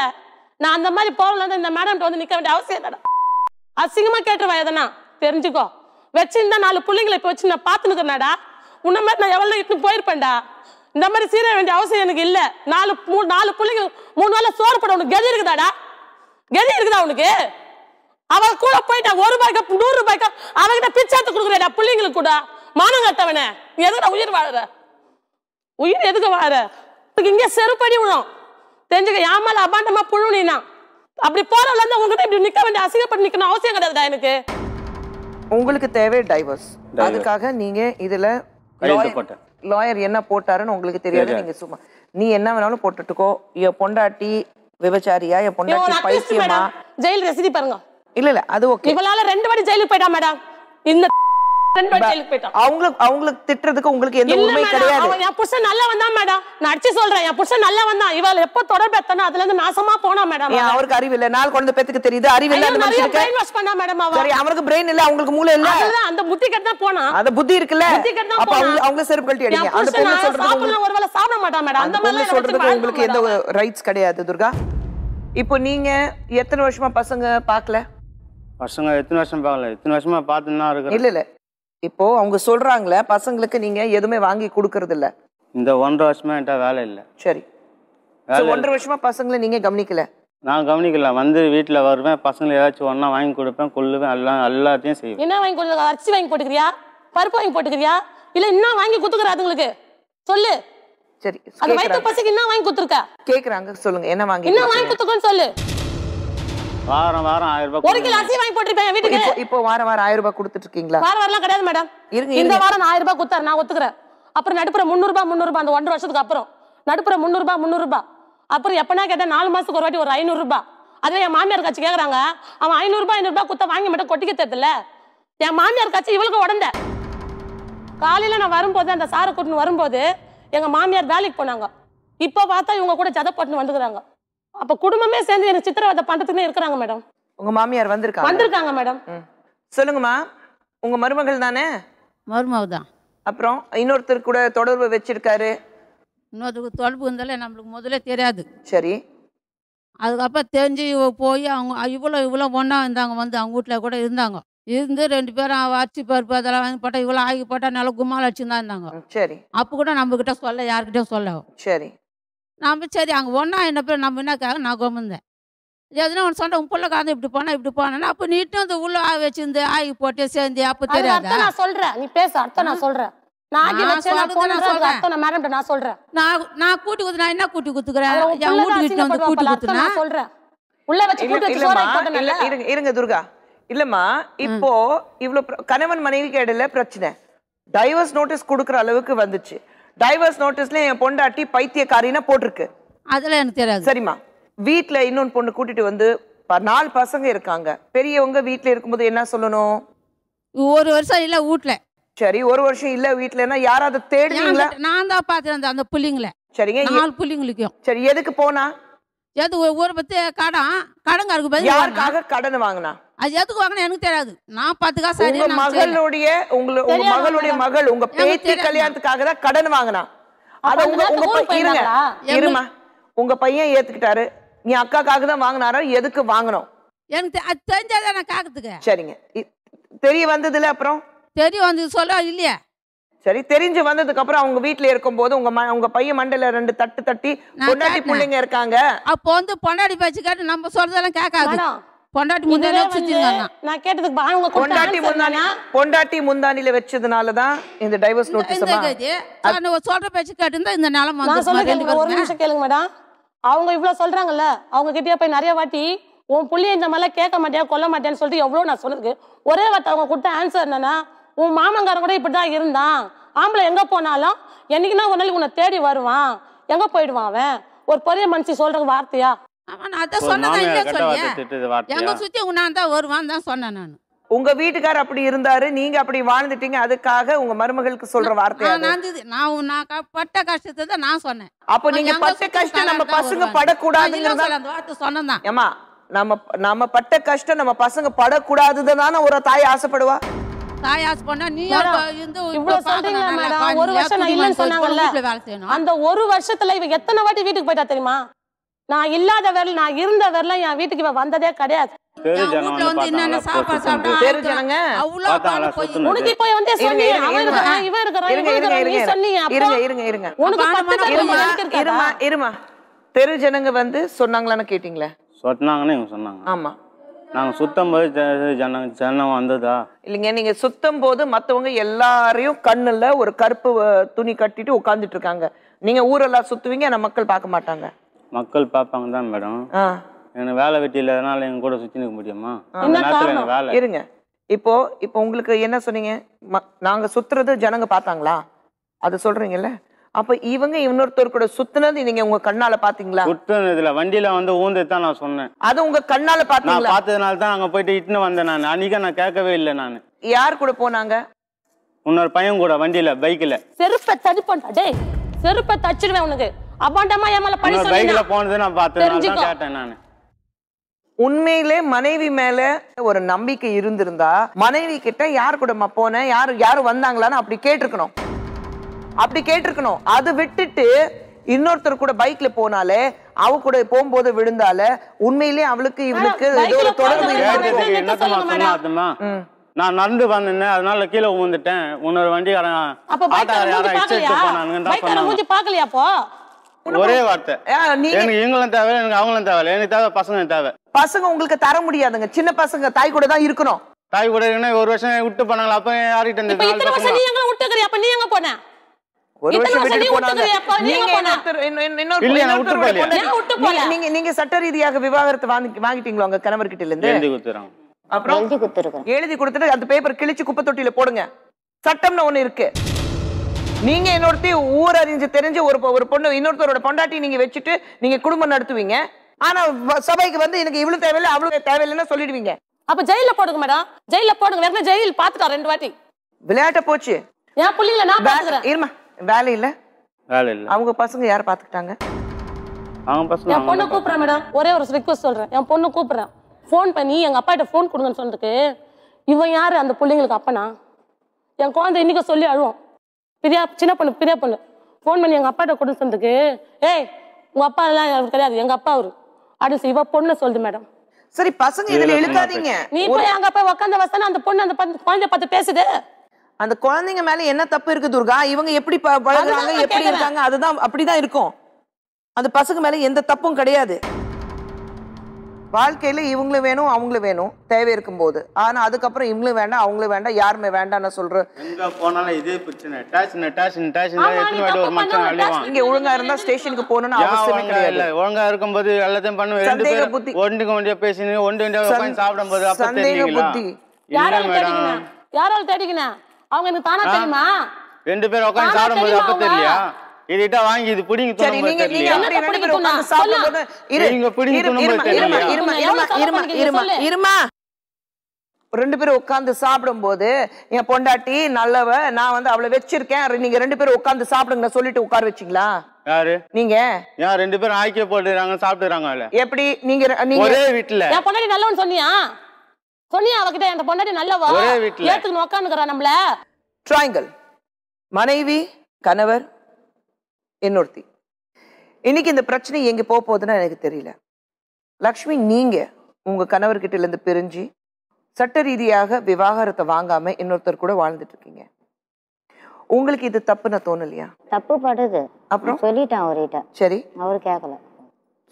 நான் அந்த மாதிரி போகல இந்த மேடம் வந்து நிக்க வேண்டிய அவசியம் இல்லடா. அசிங்கமா கேட்டுருவா எதனா? தெரிஞ்சுக்கோ. வச்சிருந்தா நாலு பிள்ளைங்களை இப்ப வச்சு நான் பார்த்து நிக்கிறேன்டா. உன்ன மாதிரி நான் எவ்வளவு இட்டு போயிருப்பேன்டா. இந்த மாதிரி சீர வேண்டிய அவசியம் எனக்கு இல்ல. நாலு மூணு நாலு பிள்ளைங்க மூணு வேளை சோறு போட உனக்கு கதி இருக்குதாடா? கதி இருக்குதா உனக்கு? அவ கூட போயிட்டா ஒரு ரூபாய்க்கு நூறு ரூபாய்க்கு அவகிட்ட பிச்சாத்து கொடுக்குறா பிள்ளைங்களுக்கு கூட. மானம் கட்டவனே நீ எதுக்கு உயிர் வாழற? உயிர் எதுக்கு வாழற? இங்க செருப்படி விடும் தெரிஞ்சுக்க ஏமால அபாண்டமா புழு நீனா. அப்படி போறவள இருந்து உங்ககிட்ட இப்படி நிக்க வேண்டிய அசிங்கப்பட்டு நிக்கணும் அவசியம் கிடையாதுடா எனக்கு. உங்களுக்கு தேவை டைவர்ஸ் அதுக்காக நீங்க இதுல. லாயர் என்ன போட்டாருன்னு உங்களுக்கு தெரியாது நீங்க சும்மா. நீ என்ன வேணாலும் போட்டுட்டுக்கோ. என் பொண்டாட்டி விபச்சாரியா என் பொண்டாட்டி பைத்தியமா? ஜெயில் ரெசிடி பாருங்க. இல்ல இல்ல அது ஓகே இவளால ரெண்டு வாட்டி ஜெயிலுக்கு போயிட்டா மேடம் இந்த ரெண்டு வாட்டி ஜெயிலுக்கு போயிட்டான் அவங்களுக்கு அவங்களுக்கு திட்டுறதுக்கு உங்களுக்கு எந்த உரிமை கிடையாது. என் புருஷன் நல்லா வந்தான் மேடம் நான் அடிச்சு சொல்றேன் என் புருஷன் நல்லா வந்தான். இவள் எப்ப தொடர்பு எத்தனா அதுல இருந்து நாசமா போனா மேடம் அவருக்கு அறிவு இல்ல? நாலு குழந்தை பேத்துக்கு தெரியுது அறிவு இல்ல அந்த நிறைய பிரெயின் வாஷ் பண்ணா மேடம் அவ. சரி அவருக்கு பிரெயின் இல்ல அவங்களுக்கு மூளை இல்ல. அதுதான் அந்த புத்தி கட்டு தான் போனா. அத புத்தி இருக்குல்ல? புத்தி கட்டு தான் அப்ப போனா. அவங்க செருப்பு கழட்டி அடிங்க. அந்த பொண்ணு சொல்றது ஒருவேளை சாப்பிட மாட்டான் மேடம் அந்த அந்த மாதிரி சொல்றதுக்கு உங்களுக்கு எந்த ரைட்ஸ் கிடையாது துர்கா? இப்போ நீங்க எத்தனை வருஷமா பசங்க பார்க்கல பசங்க எத்தனை வருஷம் பார்க்கல? எத்தனை வருஷமா பார்த்துன்னு தான் இருக்கிறேன் இல்ல இல்ல. இப்போ அவங்க சொல்றாங்களே பசங்களுக்கு நீங்க எதுவுமே வாங்கி கொடுக்கறது இல்ல. இந்த ஒன்றரை வருஷமா என்கிட்ட வேலை இல்லை. சரி. ஒன்றரை வருஷமா பசங்களை நீங்க கவனிக்கல? நான் கவனிக்கல. வந்து வீட்டில் வருவேன் பசங்களை ஏதாச்சும் ஒன்றா வாங்கி கொடுப்பேன் கொள்ளுவேன் எல்லாம் எல்லாத்தையும் செய்வேன். என்ன வாங்கி கொடுத்து அரிசி வாங்கி போட்டுக்கிறியா? பருப்பு வாங்கி போட்டுக்கிறியா? இல்ல என்ன வாங்கி குத்துக்கிற அதுங்களுக்கு? சொல்லு. சரி அது வயிற்று பசிக்கு என்ன வாங்கி குத்துருக்க கேக்குறாங்க சொல்லுங்க. என்ன வாங்கி என்ன வாங்கி கொடுக்குறீங்க? குத்துக்கன்னு சொல்லு. வாரம் வாரம் ஆயிரம் ரூபாய் ஒரு கிலோ அரிசி வாங்கி போட்டிருப்பேன் வீட்டுக்கு. இப்போ இப்போ வாரம் வாரம் ஆயிரம் ரூபாய் கொடுத்துட்டு இருக்கீங்களா வார வாரம்லாம் கிடையாது மேடம். இருங்க, இந்த. வாரம் நான் ஆயிரம் ரூபாய் கொடுத்தாரு நான் ஒத்துக்கிறேன். அப்புறம் நடுப்புற முந்நூறு ரூபாய் முந்நூறு ரூபாய் அந்த ஒன்றரை வருஷத்துக்கு அப்புறம். நடுப்புற முந்நூறு ரூபாய் முந்நூறு ரூபாய். அப்புறம் எப்பனா கேட்டா நாலு மாசத்துக்கு ஒரு வாட்டி ஒரு ஐநூறு ரூபாய். அதுவே என் மாமியார் கட்சி கேக்குறாங்க. அவன் ஐநூறு ரூபாய் ஐநூறு ரூபாய் குத்த வாங்கி மட்டும் கொட்டிக்க தெரியல என் மாமியார் கட்சி இவளுக்கு உடந்த. காலையில நான் வரும்போது அந்த சாரை கூட்டின்னு வரும்போது எங்க மாமியார் வேலைக்கு போனாங்க. இப்போ பார்த்தா இவங்க கூட ஜத போட்டுன்னு வந்துக்கிறாங்க. அப்ப குடும்பமே சேர்ந்து எனக்கு சித்திரவதை பண்றதுக்குன்னே இருக்கிறாங்க மேடம். உங்க மாமியார் வந்திருக்காங்க. வந்திருக்காங்க மேடம். சொல்லுங்கம்மா. உங்க மருமகள் தானே? மருமக தான். அப்புறம் இன்னொருத்தர் கூட தொடர்பு வச்சிருக்காரு. இன்னொருத்தருக்கு தொடர்பு இருந்தாலே நம்மளுக்கு முதல்ல தெரியாது. சரி. அதுக்கப்புறம் தெரிஞ்சு இவ போய் அவங்க இவ்வளோ இவ்வளோ ஒன்றா இருந்தாங்க வந்து அவங்க வீட்டில் கூட இருந்தாங்க. இருந்து ரெண்டு பேரும் அரிசி பருப்பு அதெல்லாம் வாங்கி போட்டால் இவ்வளோ ஆகி போட்டால் நல்லா கும்மால் அடிச்சுன்னு தான் இருந்தாங்க. சரி. அப்போ கூட நம்மக்கிட்ட சொல்ல யார்கிட்டயும் சொல்ல சரி. நம்ம சரி அங்கே ஒன்றா என்ன பேர் நம்ம என்னக்காக நான் கும்பிருந்தேன் எதுனா ஒன்று சொன்ன உன் பிள்ளை காந்து இப்படி போனா இப்படி போனேன்னா அப்போ நீட்டும் அந்த உள்ள ஆகி வச்சிருந்து ஆகி போட்டு சேர்ந்து அப்போ தெரியாதா? நான் சொல்றேன். நீ பேச அர்த்தம் நான் சொல்றேன். நான் சொல்றேன். நான் கூட்டி என்ன கூட்டி குத்துக்கிறேன்? என் வீட்டு வீட்டில் வந்து கூட்டி குத்துனா? நான் சொல்றேன். உள்ள வச்சு கூட்டி. இருங்க இருங்க துர்கா. இல்லம்மா இப்போ இவ்வளவு கணவன் மனைவிக்கு இடையில பிரச்சனை. டைவர்ஸ் நோட்டீஸ் கொடுக்குற அளவுக்கு வந்துச்சு. டைவர்ஸ் நோட்டீஸ்ல என் பொண்டாட்டி பைத்தியக்காரினா போட்டிருக்கு. அதெல்லாம் எனக்கு தெரியாது. சரிம்மா. வீட்ல இன்னொன்னு பொண்ணு கூட்டிட்டு வந்து நாலு பசங்க இருக்காங்க. பெரியவங்க வீட்ல இருக்கும்போது என்ன சொல்லணும்? ஒரு வருஷம் இல்லை வீட்டில் சரி ஒரு வருஷம் இல்ல வீட்லன்னா யாராவது தேடுவீங்களா? நான் தான் பார்த்துருந்தேன் அந்த புள்ளிங்களை. சரிங்க நாலு புள்ளிங்களுக்கும். சரி எதுக்கு போனா? எது ஒரு பற்றி கடன் கடங்காருக்கு பதில். யாருக்காக கடன் வாங்கினா? அது எதுக்கு வாங்கினா? எனக்கு தெரியாது. நான் பத்து காசு சரி உங்க. மகளுடைய உங்க உங்க மகளுடைய? மகள் உங்க பேத்தி. கல்யாணத்துக்காக தான் கடன் வாங்கினா. அத உங்க உங்க இருங்க? இருமா உங்க பையன் ஏத்துக்கிட்டாரு. நீ அக்காக்காக தான் வாங்கினாரா எதுக்கு வாங்கணும்? எனக்கு தெ- அது தெரிஞ்சாதான் நான் காக்கிறதுக்கு. சரிங்க. தெரிய வந்ததுல அப்புறம்? தெரியும் வந்து சொல்ல இல்லையா. சரி தெரிஞ்சு வந்ததுக்கு அப்புறம் அவங்க வீட்ல இருக்கும்போது உங்க ம- உங்க பையன் மண்டையில ரெண்டு தட்டு தட்டி பொண்டாட்டி. பிள்ளைங்க இருக்காங்க. அப்போ வந்து பொண்டாடி பேச்சு கேட்டு நம்ம சொல்றதெல்லாம் கேட்காது. பொண்டாட்டி வந்து சுத்திங்க நான் கேட்டதுக்கு அவங்க பொண்டாட்டி முந்தானி பொண்டாட்டி முந்தானில வச்சதுனால தான் இந்த டைவர்ஸ் நோட்டீஸ் நான் சொல்ற பேச்சு கேட்டு இந்த நிலம் நான் வந்து ஒரு நிமிஷம் கேளுங்க மேடம் அவங்க இவ்வளவு சொல்றாங்கல்ல அவங்க கிட்டயே போய் நிறைய வாட்டி உன் புள்ளிய இந்த மாதிரிலாம் கேட்க மாட்டியா கொல்ல மாட்டியான்னு சொல்லிட்டு எவ்வளவு நான் சொன்னதுக்கு ஒரே வார்த்தை அவங்க கொடுத்த ஆன்சர் என்னன்னா உன் மாமங்காரன் கூட இப்படிதான் இருந்தான். ஆம்பளை எங்க போனாலும் என்னைக்குன்னா ஒரு நாளைக்கு உன்னை தேடி வருவான். எங்க போயிடுவான் அவன்? ஒரு பெரிய மனுஷி சொல்ற வார்த்தையா? ஆமா நான் அதான் சொன்னதான் மாமியார் இல்லையே கெட்ட சொல்லியே வார்த்தை திட்டுது வார்த்தையா? எங்க சுத்தி உன்னான் தான் வருவான் தான் சொன்னேன் நான். உங்க வீட்டுக்கார் அப்படி இருந்தாரு நீங்க அப்படி வாழ்ந்துட்டீங்க அதுக்காக உங்க மருமகளுக்கு சொல்ற வார்த்தை. நான் நான் நான் பட்ட கஷ்டத்தை தான் நான் சொன்னேன். அப்ப நீங்க பட்ட கஷ்டம் நம்ம பசங்க. படக்கூடாதுங்கிறதா நான் இல்ல சொல்ல, அந்த வார்த்தை சொன்னதான் ஏமா நம்ம நம்ம பட்ட கஷ்டம் நம்ம பசங்க படக்கூடாதுதானே ஒரு தாய் ஆசைப்படுவா? தாயாசு பண்ணா நீ இருந்து இவ்வளவு சொல்றீங்களா மேடம்? ஒரு வருஷம் நான் இல்லைன்னு சொன்னாங்கல்ல. அந்த ஒரு வருஷத்துல இவ எத்தனை வாட்டி வீட்டுக்கு போயிட்டா தெரியுமா? நான் இல்லாத வரல நான் இருந்த வரல என் வீட்டுக்கு இவ வந்ததே கிடையாது? உனக்கு இப்போ வந்து இருங்க, சொன்னீங்க. இவன் இருக்கிறான் நீ சொன்னீங்க இருங்க இருங்க இருங்க. உனக்கு இருமா, தெரு ஜனங்க வந்து சொன்னாங்களான்னு கேட்டீங்களே? சொன்னாங்கன்னு இவங்க சொன்னாங்க. ஆமா. நாங்க சுத்தம் போது ஜனம் ஜனம் வந்ததா? இல்லைங்க நீங்க சுத்தம் போது மத்தவங்க எல்லாரையும் கண்ணுல ஒரு கருப்பு துணி கட்டிட்டு உட்கார்ந்துட்டு இருக்காங்க. நீங்க ஊரெல்லாம் சுத்துவீங்க ஆனா மக்கள் பார்க்க மாட்டாங்க. மக்கள் பார்ப்பாங்க தான் மேடம் எனக்கு வேலை வெட்டி இல்லாதனால எங்க கூட சுத்தி நிற்க முடியுமா? வேலை. இருங்க. இப்போ இப்போ உங்களுக்கு என்ன சொன்னீங்க? ம- நாங்க சுத்துறது ஜனங்க பார்த்தாங்களா? அது சொல்றீங்கல்ல? அப்ப இவங்க இன்னொருத்தர் கூட சுத்துனது நீங்க உங்க கண்ணால பாத்தீங்களா? சுத்தம் வண்டியில வந்து ஊந்து தான் நான் சொன்னேன். அது உங்க கண்ணால நான் பாத்தீங்களா? பார்த்ததுனால தான் அங்க போயிட்டு இட்டுன்னு வந்தேன் நான். அன்னைக்கு நான் கேட்கவே இல்லை நான். யார் கூட போனாங்க? இன்னொரு பையன் கூட வண்டியில பைக்கில். செருப்பை தடுப்பா டேய். செருப்பை தச்சிடுவேன் உனக்கு. அபாண்டமா என் மேல பழி சொன்னீங்க. போனது நான் பார்த்ததுனால தான் தெரிஞ்சுக்கோ. கேட்டேன் நான். உண்மையிலே மனைவி மேல ஒரு நம்பிக்கை இருந்திருந்தா மனைவி கிட்ட யார் கூடமா போனேன் யாரு யாரு வந்தாங்களான்னு அப்படி கேட்டிருக்கணும். அப்படி கேட்டிருக்கணும். அது விட்டுட்டு இன்னொருத்தர் கூட பைக்ல போனாலே அவ கூட போகும்போது விழுந்தால உண்மையிலே அவளுக்கு இவளுக்கு ஏதோ தொடர்பு. நான் நடந்து வந்திருந்தேன் அதனால கீழே விழுந்துட்டேன். இன்னொரு வண்டிக்காரன் ஆட்டோக்காரன் யாரோ மூஞ்சி எக்ஸைட் ஒரே வார்த்தை. எனக்கு இவங்களும் தேவை எனக்கு அவங்களும் தேவை எனக்கு தேவை பசங்க தேவை. பசங்க உங்களுக்கு தர முடியாதுங்க. சின்ன பசங்க தாய் கூட தான் இருக்கணும். தாய் கூட இருக்குன்னா ஒரு வருஷம் விட்டு போனாங்களா? அப்ப யார்கிட்ட இப்ப இந்த இத்தனை வருஷம் நீ எங்களை விட்டுக்கிறியா? அப்ப நீ எங்க போன? ஒரு வருஷம் விட்டுட்டு போனாங்க நீங்க இன்னொரு- விட்டு விட்டு போல? நீங்க- நீங்க சட்ட ரீதியாக விவாகரத்து வாங்கி வாங்கிட்டீங்களா உங்க கணவர் கிட்ட இருந்து? எழுதி கொடுத்துறாங்க அப்புறம் எழுதி கொடுத்துட்டு அந்த பேப்பர் கிழிச்சு குப்பை தொட்டியில போடுங்க. சட்டம்னு ஒண்ணு இருக்கு. நீங்க இன்னொருத்தி ஊர் அறிஞ்சு தெரிஞ்சு ஒரு பொ- ஒரு பொண்ணு இன்னொருத்தரோட பொண்டாட்டி நீங்க வச்சுட்டு நீங்க குடும்பம் நடத்துவீங்க. ஆனா சபைக்கு வந்து எனக்கு இவ்வளவு தேவையில்லை அவ்வளவு தேவையில்லைன்னு சொல்லிடுவீங்க. அப்ப ஜெயில போடுங்க மேடம் ஜெயில போடுங்க. வேற ஜெயில் பாத்துட்டா ரெண்டு வாட்டி. விளையாட்ட போச்சு. என் பிள்ளைங்கள நான் பாத்துக்கிறேன் இருமா வேலை இல்ல. வேலை இல்லை. அவங்க பசங்க யார் பாத்துக்கிட்டாங்க அவங்க பசங்க என் பொண்ணை கூப்பிடுறேன் மேடம் ஒரே ஒரு ரிக்வஸ்ட் சொல்றேன். என் பொண்ணை கூப்பிடுறேன். ஃபோன் பண்ணி எங்க அப்பா கிட்ட ஃபோன் கொடுங்கன்னு சொன்னதுக்கு இவன் யாரு அந்த பிள்ளைங்களுக்கு அப்பனா? என் குழந்தை இன்னைக்கு சொல்லி அழுவோம் பிரியா சின்ன பொண்ணு பிரியா பொண்ணு. ஃபோன் பண்ணி எங்க அப்பாட்ட கொடுன்னு சொன்னதுக்கு ஏய் உங்க அப்பா எல்லாம் எனக்கு கிடையாது எங்க அப்பா அவரு. அப்படின்னு சொல்லி இவ பொண்ணு சொல்லுது மேடம். சரி பசங்க இதுல இழுக்காதீங்க. நீ போய் அங்க போய் உட்காந்து வசனா அந்த பொண்ணு அந்த பத்து- குழந்தைய பார்த்து பேசுது. அந்த குழந்தைங்க மேல என்ன தப்பு இருக்கு துர்கா? இவங்க எப்படி பழகுறாங்க எப்படி. இருக்காங்க அதுதான் அப்படிதான் இருக்கும். அந்த பசங்க மேல எந்த தப்பும் கிடையாது. வாழ்க்கையில இவங்களும் வேணும் அவங்களும் வேணும். தேவை இருக்கும்போது. ஆனா அதுக்கப்புறம் இவங்களும் வேண்டாம் அவங்களும் வேண்டாம் யாருமே வேண்டாம்னு சொல்ற எங்க போனாலும் இதே பிரச்சனை. டேஷன் டேஷன் டேஷன் ஆமா, எத்தனை நீ வாட்டி ஒரு பண்ணா அழிவான் இங்க ஒழுங்கா இருந்தா ஸ்டேஷனுக்கு போகணும்னு அவசியமே கிடையாது. ஒழுங்கா இருக்கும்போது எல்லாத்தையும் பண்ணுவேன். ரெண்டு சந்தேக பேரும் புத்தி. ஒன்றுக்கு ஒன்றியா பேசினீங்க ஒன்று ஒன்றியா உட்காந்து சாப்பிடும்போது அப்ப சந்தேக புத்தி. யாரால மேடம். தேடிக்கின? யாரால தேடிக்கின? அவங்க எனக்கு தானா தெரியுமா? ரெண்டு பேரும் உட்காந்து சாப்பிடும்போது அப்ப தெரியலையா? இதுகிட்ட வாங்கி இது பிடிங்க சரி நீங்க நீங்க அப்படி ரெண்டு பேரும்? உட்கார்ந்து சாப்பிடும்போது இரு நீங்க பிடிங்க இரு- துணும்போது இருமா இருமா? இருமா இருமா இருமா ரெண்டு பேரும் உட்கார்ந்து சாப்பிடும்போது என் பொண்டாட்டி நல்லவ நான் வந்து அவளை வச்சிருக்கேன். நீங்க ரெண்டு பேரும் உட்கார்ந்து சாப்பிடுங்க சொல்லிட்டு உட்கார வச்சீங்களா? யாரு? நீங்க? ஏன் ரெண்டு பேரும் ஆக்கிய போட்டுறாங்க சாப்பிட்டுறாங்க எப்படி? நீங்க நீங்க ஒரே வீட்டுல என் பொண்டாட்டி நல்லவன்னு சொன்னியா? சொன்னியா அவகிட்ட? என் பொண்டாட்டி நல்லவா? ஒரே வீட்டுல. ஏத்துக்கு உட்காந்துக்கிறா நம்மள. ட்ரையாங்கிள் மனைவி கணவர் இன்னொருத்தி. இன்னைக்கு இந்த பிரச்சனை எங்க போக போகுதுன்னு எனக்கு தெரியல. லக்ஷ்மி நீங்க உங்க கணவர்கிட்ட இருந்து பிரிஞ்சு சட்ட ரீதியாக விவாகரத்தை வாங்காம இன்னொருத்தர் கூட வாழ்ந்துட்டு இருக்கீங்க. உங்களுக்கு இது தப்புன்னு தோணலையா? தப்பு படுது. அப்புறம்? சொல்லிட்டேன் அவர்கிட்ட. சரி. அவர் கேட்கல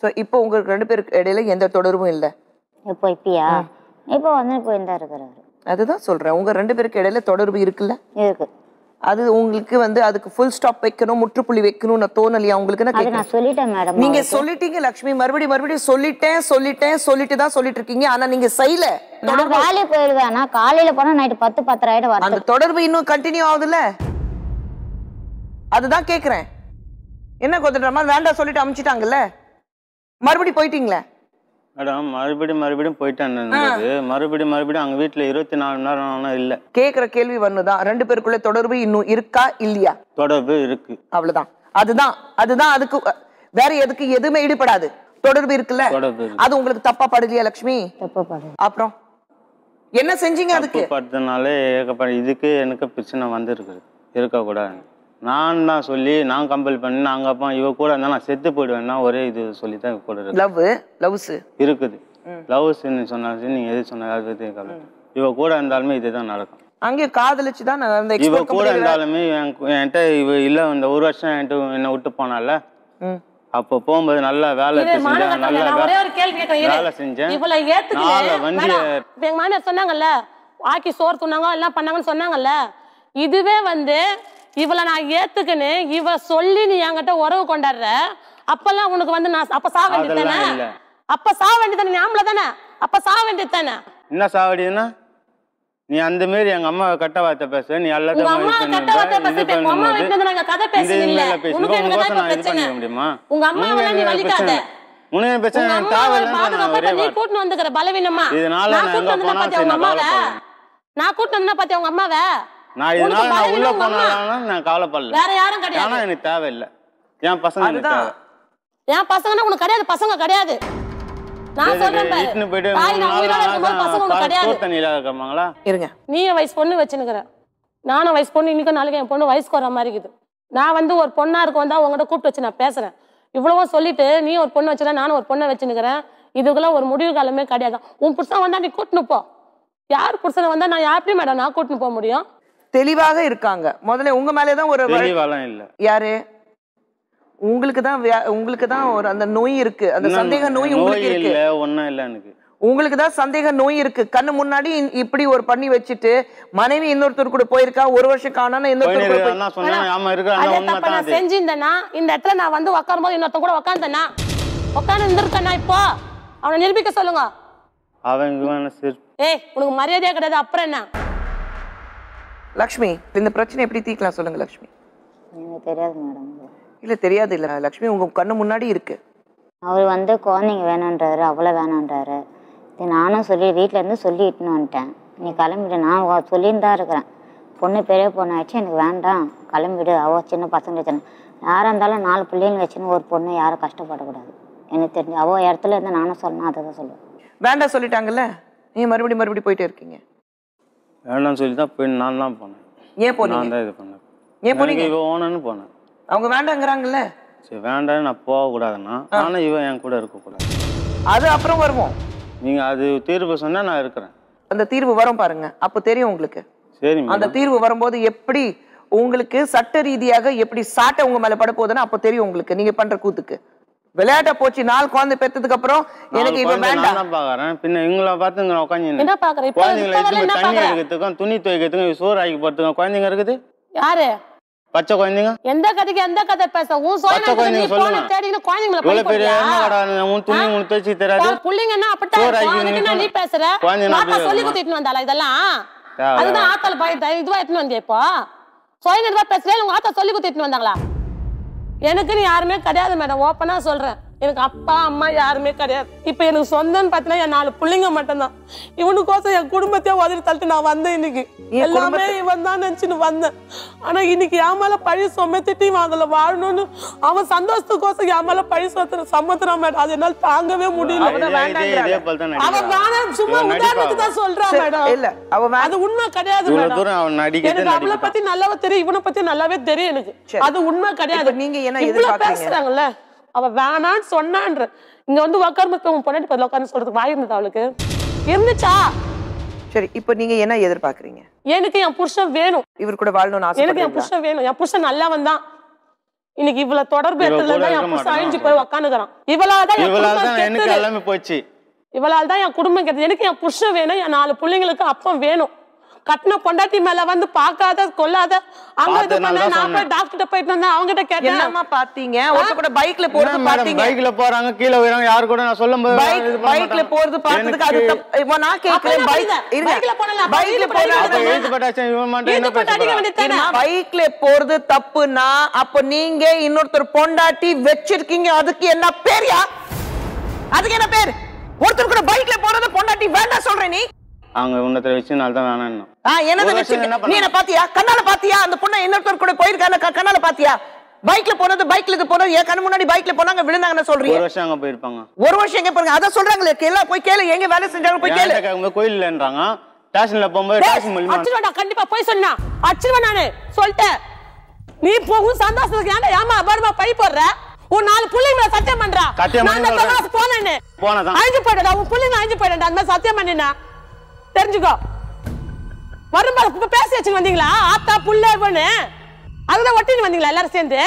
ஸோ இப்போ உங்களுக்கு ரெண்டு பேருக்கு இடையில எந்த தொடர்பும் இல்லை? இப்போ இப்பயா? இப்போ வந்து போய் தான் இருக்கிறாரு. அதுதான் சொல்றேன். உங்க ரெண்டு பேருக்கு இடையில தொடர்பு இருக்குல்ல? இருக்கு. அது உங்களுக்கு வந்து அதுக்கு ஃபுல் ஸ்டாப் வைக்கணும் முற்றுப்புள்ளி வைக்கணும்னு தோணலையா உங்களுக்கு? நான் சொல்லிட்டேன் மேடம் நீங்க சொல்லிட்டீங்க லக்ஷ்மி மறுபடியும் மறுபடியும் சொல்லிட்டேன் சொல்லிட்டேன் சொல்லிட்டு தான் சொல்லிட்டு இருக்கீங்க ஆனா நீங்க செய்யல. நான் வேலைக்கு போயிடுவேன் நான் காலையில போனா நைட்டு பத்து பத்தரை ஆயிடும் அந்த வரது தொடர்பு இன்னும் கண்டினியூ ஆகுதுல்ல? அதுதான் கேக்குறேன். என்ன கோதண்டராமா? வேண்டாம் சொல்லிட்டு அமுச்சிட்டாங்கல்ல? மறுபடி போயிட்டீங்களே? மேடம் மறுபடியும் மறுபடியும் போயிட்டேன் மறுபடியும் மறுபடியும் அவங்க வீட்டில் இருபத்தி நாலு மணி நேரம் ஆனால் இல்லை. கேக்குற கேள்வி ஒண்ணுதான் ரெண்டு பேருக்குள்ள தொடர்பு இன்னும் இருக்கா இல்லையா? தொடர்பு இருக்கு. அவ்வளவுதான். அதுதான் அதுதான் அதுக்கு வேற எதுக்கு எதுவுமே ஈடுபடாது. தொடர்பு இருக்குல்ல. அது உங்களுக்கு தப்பா படலையா படு. அப்புறம்? என்ன செஞ்சீங்க அதுக்கு? படுத்தனாலே ஏகப்பட்ட இதுக்கு எனக்கு பிரச்சனை வந்திருக்குது. இருக்கக்கூடாது நான் தான் சொல்லி நான் கம்பல் பண்ணி நாங்கள் அப்பா இவ கூட இருந்தா நான் செத்து போயிடுவேன்னா ஒரே இது சொல்லி தான் இவ கூட இருக்கு லவ் லவ்ஸ் இருக்குது. லவ்ஸ்ன்னு சொன்னாலும் நீங்க எது சொன்னாலும் அது பத்தி கவலை இல்லை. இவ கூட இருந்தாலுமே இதுதான் நடக்கும். அங்கே காதலிச்சு தான் நான் அந்த இவ கூட இருந்தாலுமே என்கிட்ட இவ இல்ல இந்த ஒரு வருஷம் என்கிட்ட என்னை விட்டு போனால. அப்போ போகும்போது நல்லா வேலை செஞ்சேன் நல்லா நான் ஒரே கேள்வி. வேலை செஞ்சேன். இவளை மேடம், இப்ப எங்க மாமியார் சொன்னாங்கல்ல ஆக்கி சோறு துண்ணாங்க எல்லாம் பண்ணாங்கன்னு சொன்னாங்கல்ல இதுவே வந்து இவளை நான் ஏத்துக்கின்னு இவ சொல்லி நீ என்கிட்ட உறவு கொண்டாடுற. அப்பெல்லாம் உனக்கு வந்து நான் அப்ப சாக வேண்டியது தானே. அப்ப சாக வேண்டியது தானே? ஞாபகம் தானே? அப்ப சாக வேண்டியது தானே? என்ன சாவடினா நீ அந்த மாரி எங்க அம்மாவை கட்ட வார்த்தை பேச நீ உங்க எல்லாத்தையும் அம்மா இது கட்ட வார்த்தை பேசுறது உங்க அம்மா வீட்டுல இருந்து நாங்க கதை பேசுறது இல்ல. உனக்கு உனக்கோசம் தான் நான் இது முடியுமா? உங்க அம்மாவை நீ என்ன வலிக்காத? உனக்கு என்ன பிரச்சனை? உங்க அம்மா ஒரே நீ. கூட்டின்னு வந்துக்கிற பலவீனமா? இதனால நான் கூட்டிட்டு வந்தா பாத்தியா உங்க அம்மாவை. நான் கூட்டிட்டு வந்தா பாத்தியா உங்க அம்மாவை? நான் இதனால நான் உள்ள. போனாலும் நான் கவலைப்படல. வேற யாரும் ஆனா கிடையாது எனக்கு தேவையில்லை. என் பசங்க எனக்கு அதுதான். தேவை. என் பசங்கன்னா உனக்கு கிடையாது பசங்க கிடையாது. நான் சொல்றேன் பாரு. இட்டுன்னு போயிட்டு பசங்க உனக்கு கிடையாது. தண்ணியில இருக்காங்களா இருங்க. நீ வயசு பொண்ணு வச்சுனுக்குற நானும் வயசு பொண்ணு இன்னைக்கு நாளைக்கு என் பொண்ணு வயசுக்கு வர மாதிரி இருக்குது. நான் வந்து ஒரு பொண்ணா இருக்க வந்தா உங்ககிட்ட கூப்பிட்டு வச்சு நான் பேசுறேன். இவ்வளவோ சொல்லிட்டு நீ ஒரு பொண்ணு வச்சுக்க நானும் ஒரு பொண்ணை வச்சுனுக்கிறேன் இதுக்கெல்லாம் ஒரு முடிவு காலமே கிடையாது. உன் புருஷன் வந்தா நீ கூட்டின்னு போ. யார் புருஷனை வந்தா நான் எப்படி மேடம் நான் கூட்டின்னு போக முடியும்? தெளிவாக இருக்காங்க. முதல்ல உங்க மேலே தான் ஒரு இல்ல. யாரு? உங்களுக்கு தான் உங்களுக்கு தான் ஒரு அந்த நோய் இருக்கு. அந்த சந்தேக நோய் உங்களுக்கு இருக்கு. இல்ல ஒண்ணும் இல்ல எனக்கு. உங்களுக்கு தான் சந்தேக நோய் இருக்கு. கண்ணு முன்னாடி இப்படி ஒரு பண்ணி வச்சுட்டு மனைவி இன்னொருத்தர் கூட போயிருக்கா? ஒரு வருஷம் காணாம இன்னொருத்தர் கூட போய் போயின்னு சொன்னேன். ஆமா இருக்கு அதே உண்மை தப்ப தான் நான் அது. செஞ்சிருந்தேன்னா இந்த இடத்துல நான் வந்து உட்காரும் போது இன்னொருத்த கூட உட்காந்தேனா உட்காந்து இருந்திருக்கேனா இப்போ? அவனை நிரூபிக்க சொல்லுங்க. அவங்க ஏய் உனக்கு மரியாதையே கிடையாது. அப்புறம் என்ன? லக்ஷ்மி இந்த பிரச்சனை எப்படி தீர்க்கலாம் சொல்லுங்க லக்ஷ்மி. எனக்கு தெரியாது மேடம். இல்ல தெரியாது இல்ல. லக்ஷ்மி உங்க கண்ணு முன்னாடி இருக்கு. அவர் வந்து குழந்தைங்க வேணான்றாரு அவளை வேணான்றாரு இது நானும் சொல்லி வீட்டில் இருந்து சொல்லி இட்டுன்னு வந்துட்டேன் நீ கிளம்பிடு நான் சொல்லின்னு தான் இருக்கிறேன். பொண்ணு பெரிய பொண்ணு ஆயிடுச்சு எனக்கு வேண்டாம். கிளம்பிடு அவ சின்ன பசங்க வச்சுன்னு. யாராக இருந்தாலும் நாலு பிள்ளைங்க வச்சுன்னு ஒரு பொண்ணு யாரும் கஷ்டப்படக்கூடாது. எனக்கு தெரிஞ்சு அவ இடத்துல இருந்து நானும் சொல்லணும் அதை தான் சொல்லுவேன். வேண்டாம் சொல்லிட்டாங்கல்ல? நீங்க மறுபடியும் மறுபடியும் போயிட்டே இருக்கீங்க. வேண்டாம்னு சொல்லி தான் போய் நான் தான் போனேன். ஏன் போனீங்க? நான் தான் இது பண்ணேன். ஏன் போனீங்க? எனக்கு இவ ஓனன்னு போனேன். அவங்க வேண்டாங்கிறாங்கல்ல? சரி வேண்டாம் நான் போகக்கூடாதுன்னா ஆனால் இவன் என் கூட இருக்கக்கூடாது. அது அப்புறம் வருவோம். நீங்க அது தீர்வு சொன்னா நான் இருக்கிறேன். அந்த தீர்வு வரும் பாருங்க. அப்ப தெரியும் உங்களுக்கு. சரி அந்த தீர்வு வரும்போது எப்படி உங்களுக்கு சட்ட ரீதியாக எப்படி சாட்டை உங்க மேல பட போகுதுன்னு அப்ப தெரியும் உங்களுக்கு. நீங்க பண்ற கூத்துக்கு. விளையாட்ட போச்சு நாலு குழந்தை பெத்ததுக்கு அப்புறம் எனக்கு இப்ப வேண்டாம். பாக்குறேன். பின்ன இவங்கள பார்த்து இங்க உட்காந்து என்ன பாக்குற? இப்ப குழந்தைங்களை இப்ப வரல எடுத்து என்ன தண்ணி எடுக்கிறதுக்கும் துணி துவைக்கிறதுக்கும் சோறு ஆக்கி போறதுக்கும் குழந்தைங்க இருக்குது? யாரு? பச்சை குழந்தைங்க? எந்த கதைக்கு எந்த கதை பேச? உன் பச்சை நீ குழந்தைங்க சொல்லுங்க. தேடின்னு குழந்தைங்களை பெரிய கடை உன் துணி உனக்கு துவைச்சு தராது? உன் அதுக்கு என்ன நீ வைக்கணும். பேசுற? குழந்தை நான் மாத்தா போய் சொல்லி வருமா? குத்திட்டு வந்தாளா இதெல்லாம்? அதுதான். ஆத்தால பாய் இதுவா எடுத்துன்னு வந்தியா இப்போ? சுயநிர்வா பேசுறேன் உங்க ஆத்தா சொல்லி குத்திட்டு வந்தாங்களா? எனக்குன்னு யாருமே கிடையாது மேடம் ஓப்பனாக சொல்கிறேன் எனக்கு அப்பா அம்மா யாருமே கிடையாது. இப்போ எனக்கு சொந்தம்னு பார்த்தீங்கன்னா என் நாலு பிள்ளைங்க மட்டும்தான். இவனுக்கோசம் என் குடும்பத்தையே உதறி தள்ளிட்டு நான் வந்தேன் இன்னைக்கு. எல்லாமே இவன் தான் நினைச்சுன்னு வந்தேன். ஆனா இன்னைக்கு என் மேல பழி சுமத்திட்டு இவன் அதுல வாழணும்னு அவன் சந்தோஷத்துக்கோசம் என் மேல பழி சுமத்துற சமத்துறான் மேடம். அது என்னால தாங்கவே முடியல. அவனை அவன். வேணாம் சும்மா உதாரணத்துக்கு தான் சொல்றான் மேடம். இல்ல அவ வே- அது உண்மை கிடையாது மேடம். அவன் எனக்கு அவளை. பத்தி நல்லாவே தெரியும் இவனை பத்தி நல்லாவே தெரியும் எனக்கு. அது உண்மை கிடையாது. நீங்க என்ன? பேசுறாங்கல்ல. அவ வேணான்னு சொன்னான்ற. இங்க வந்து உட்கார்ந்து உன் பொண்ணாடி பதில் உட்கார்ந்து சொல்றதுக்கு வாய் இருந்தது அவளுக்கு? இருந்துச்சா? சரி இப்ப நீங்க என்ன எதிர்பார்க்கறீங்க? எனக்கு என் புருஷன் வேணும். இவர் கூட வாழணும்னு எனக்கு என் புருஷன் வேணும். என் புருஷன் நல்லவன் தான். இன்னைக்கு இவ்வளவு தொடர்பு எடுத்ததுல என் புருஷன்? அழிஞ்சு போய் உட்காந்துக்கிறான் இவளாதான் என் இவளால குடும்பம் தான் எனக்கு. எல்லாமே போச்சு. இவளால் தான் என் குடும்பம் கெட்டது. எனக்கு என் புருஷன் வேணும். என் நாலு பிள்ளைங்களுக்கு அப்பம் வேணும். கட்டின பொண்டாட்டி மேல வந்து பார்க்காத கொல்லாத அங்க இது பார்த்ததுனால பண்ண தான் நான் போய். டாக்டர் போயிட்டு வந்தேன். அவங்க கிட்ட கேட்டேன். என்னம்மா பாத்தீங்க ஒருத்தர் கூட பைக்ல போறது பாத்தீங்க பைக்ல போறாங்க கீழே விழுறாங்க யாரு கூட நான் சொல்லும் போது பைக்ல. போறது பார்த்ததுக்கு அது நான் கேக்குறேன் பைக் பைக்ல போனல, பைக்ல அடிக்க எழுத்து பட்டாச்சு இவன் மட்டும் என்ன வீட்டு போட்டு பேச அடிக்க போறா? வேண்டியது தானே? இருமா, பைக்ல போறது தப்புனா அப்ப நீங்க இன்னொருத்தர் பொண்டாட்டி வச்சிருக்கீங்க அதுக்கு என்ன பேரியா அதுக்கு என்ன பேர்? ஒருத்தர் கூட பைக்ல போறது பொண்டாட்டி வேண்டாம் சொல்ற நீ. அவங்க உன்னத்துல வச்சுனால தான் வேணாம் ஆ, என்னது நீ என்ன பாத்தியா? கண்ணால பாத்தியா? அந்த பொண்ணை இன்னொருத்தர் கூட போயிருக்காங்க கண்ணால பாத்தியா? பைக்ல போனது பைக்ல இது போனது என் கண்ணு முன்னாடி பைக்ல போனாங்க விழுந்தாங்கன்னு சொல்றீங்க ஒரு வருஷம் அங்க போயிருப்பாங்க. ஒரு வருஷம் எங்க போறாங்க அதான் சொல்றாங்களே எல்லாம் போய் கேளு எங்க வேலை செஞ்சாங்க போய் கேளு. கேட்கும்போது கோயில்லன்றாங்க ஸ்டேஷன்ல போகும்போது ஸ்டேஷன் அச்சிருவேன்டா கண்டிப்பா போய் சொன்னா. அச்சிருவேன் நானு சொல்லிட்டேன் நீ போகும் சந்தோஷத்துக்கு ஏன்டா ஏமா அபாரமா பழி போடுற? உன் நாலு புள்ளைங்க மேல சத்தியம் பண்றா? நான் போனேன்னு. போனதான். அழிஞ்சு போயிட்டா உன் புள்ளைங்க அழிஞ்சு போயிட்டா. அந்த மாதிரி சத்தியம் பண்ணினா. தெரிஞ்சுக்கோ. வரும்போது இப்ப பேசி வச்சு வந்தீங்களா? ஆத்தா புள்ள பொண்ணு அதுதான் ஒட்டின்னு வந்தீங்களா எல்லாரும் சேர்ந்து?